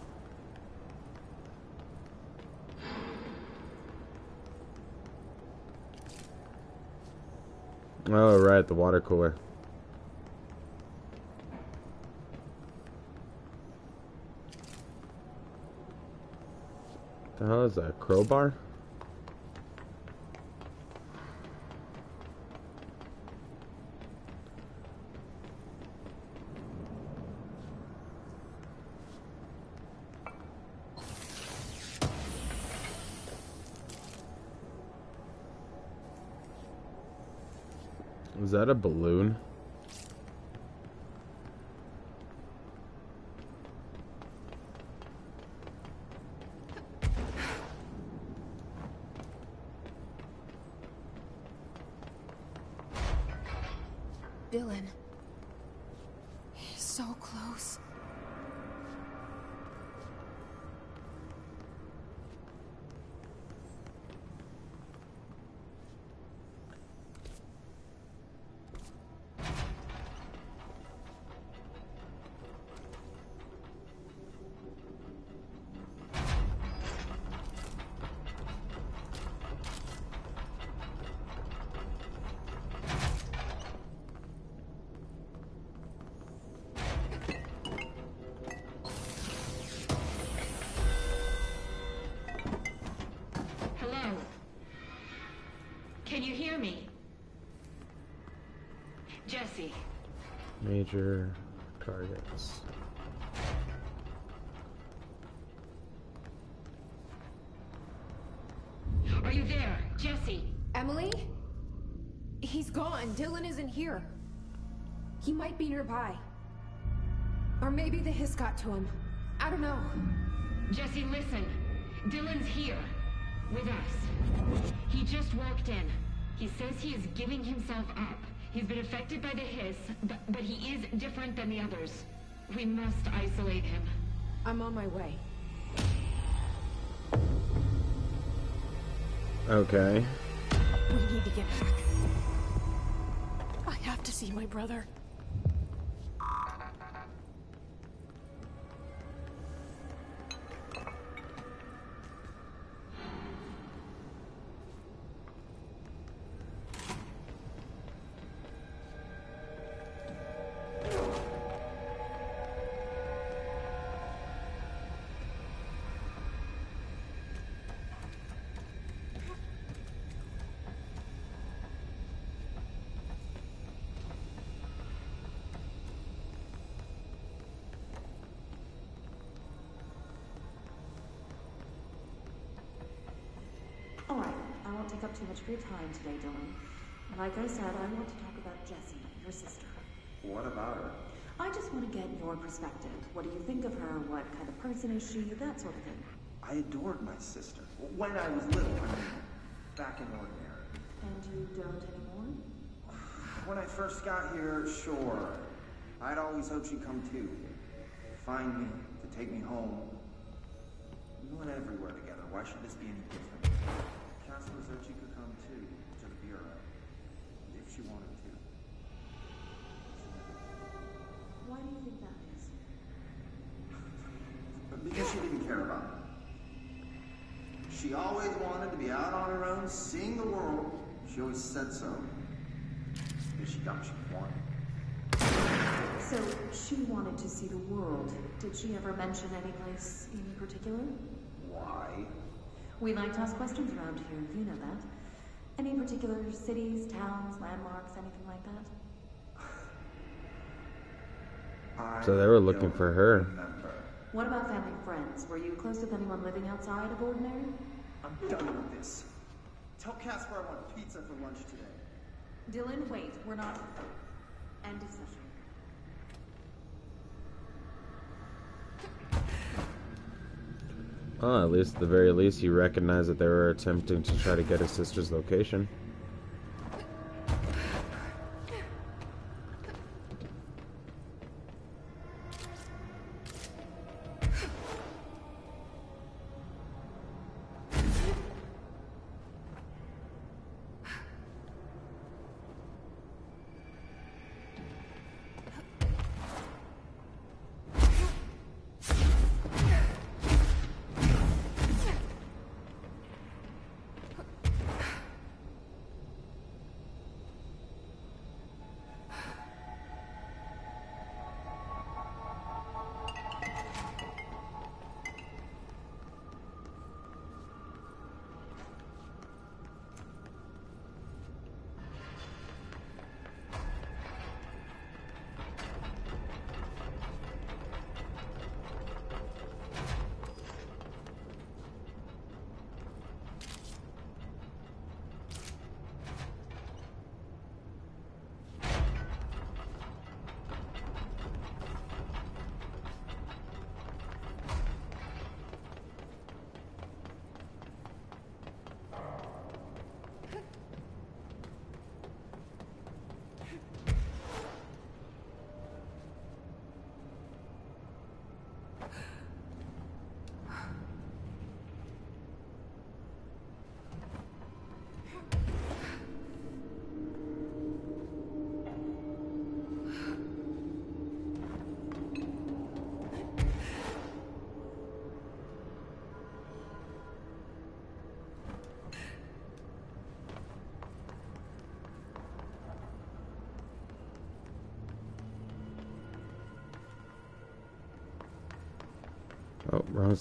Oh, right, the water cooler. The hell is that? A crowbar? That a balloon? Nearby. Or maybe the hiss got to him. I don't know. Jesse, listen. Dylan's here. With us. He just walked in. He says he is giving himself up. He's been affected by the hiss, but, but he is different than the others. We must isolate him. I'm on my way. Okay. We need to get back. I have to see my brother. Take up too much of your time today, Dylan. Like I said, I want to talk about Jesse, your sister. What about her? I just want to get your perspective. What do you think of her? What kind of person is she? That sort of thing. I adored my sister. When I was little, I mean, back in ordinary. And you don't anymore? When I first got here, sure. I'd always hoped she'd come too. Find me, to take me home. We went everywhere together. Why should this be any different? Bureau. If she wanted to. Why do you think that is? But because she didn't care about me. She always wanted to be out on her own, seeing the world. She always said so. Because she got what she wanted. So, she wanted to see the world. Did she ever mention any place in particular? Why? We like to ask questions around here, you know that. Any particular cities, towns, landmarks, anything like that? So they were looking for her. remember. What about family and friends? Were you close with anyone living outside of Ordinary? I'm done with this. Tell Casper I want pizza for lunch today. Dylan, wait, we're not. End of session. Well, at least at the very least, he recognized that they were attempting to try to get his sister's location.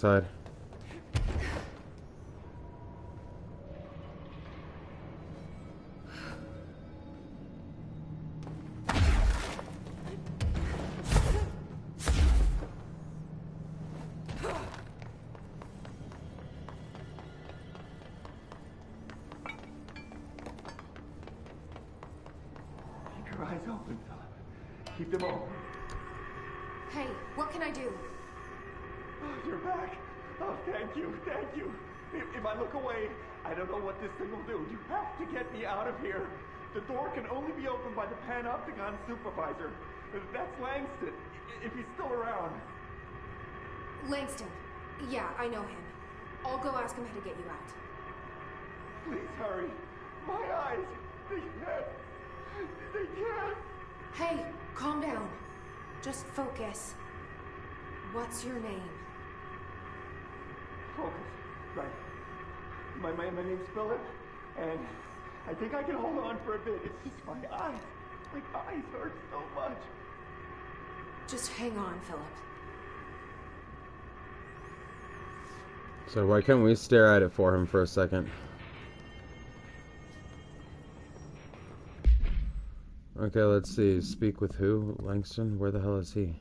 Oh, Langston, if he's still around. Langston. Yeah, I know him. I'll go ask him how to get you out. Please hurry. My eyes, they can't. They can't. Hey, calm down. Just focus. What's your name? Focus. Right. My, my, my name's Philip, and I think I can hold on for a bit. It's just my eyes. My eyes hurt so much. Just hang on, Philip. So why can't we stare at it for him for a second? Okay, let's see. Speak with who? Langston? Where the hell is he?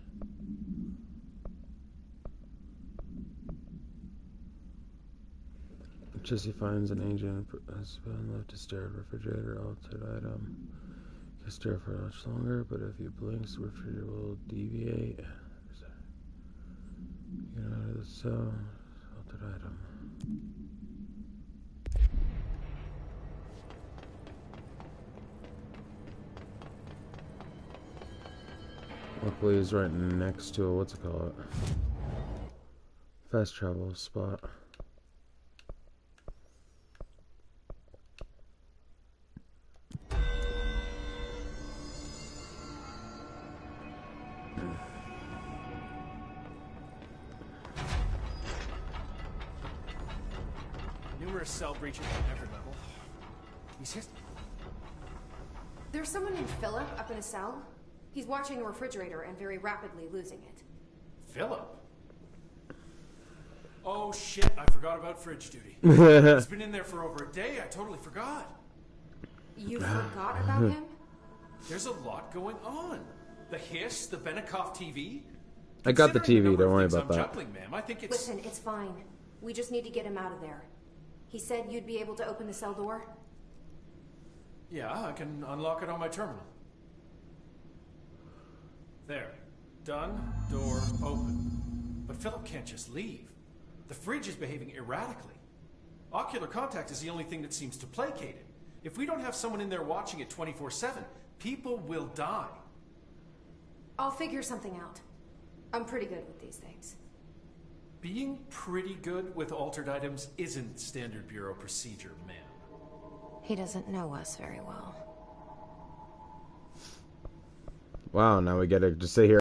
Jesse finds an agent has been left to stare at refrigerator altered item. Stare for much longer, but if you blink, refrigerator will deviate. Get out of the cell. Altered item. Luckily, he's right next to a what's it called? Fast travel spot. He's watching a refrigerator and very rapidly losing it. Philip? Oh shit, I forgot about fridge duty. He's been in there for over a day, I totally forgot. You forgot about him? There's a lot going on. The hiss, the Benikoff TV. I got the TV, don't worry about I'm that. juggling, ma'am, I think it's. Listen, it's fine. We just need to get him out of there. He said you'd be able to open the cell door. Yeah, I can unlock it on my terminal. There. Done. Door open. But Philip can't just leave. The fridge is behaving erratically. Ocular contact is the only thing that seems to placate it. If we don't have someone in there watching it 24 7, people will die. I'll figure something out. I'm pretty good with these things. Being pretty good with altered items isn't standard bureau procedure, ma'am. He doesn't know us very well. Wow, now we gotta just sit here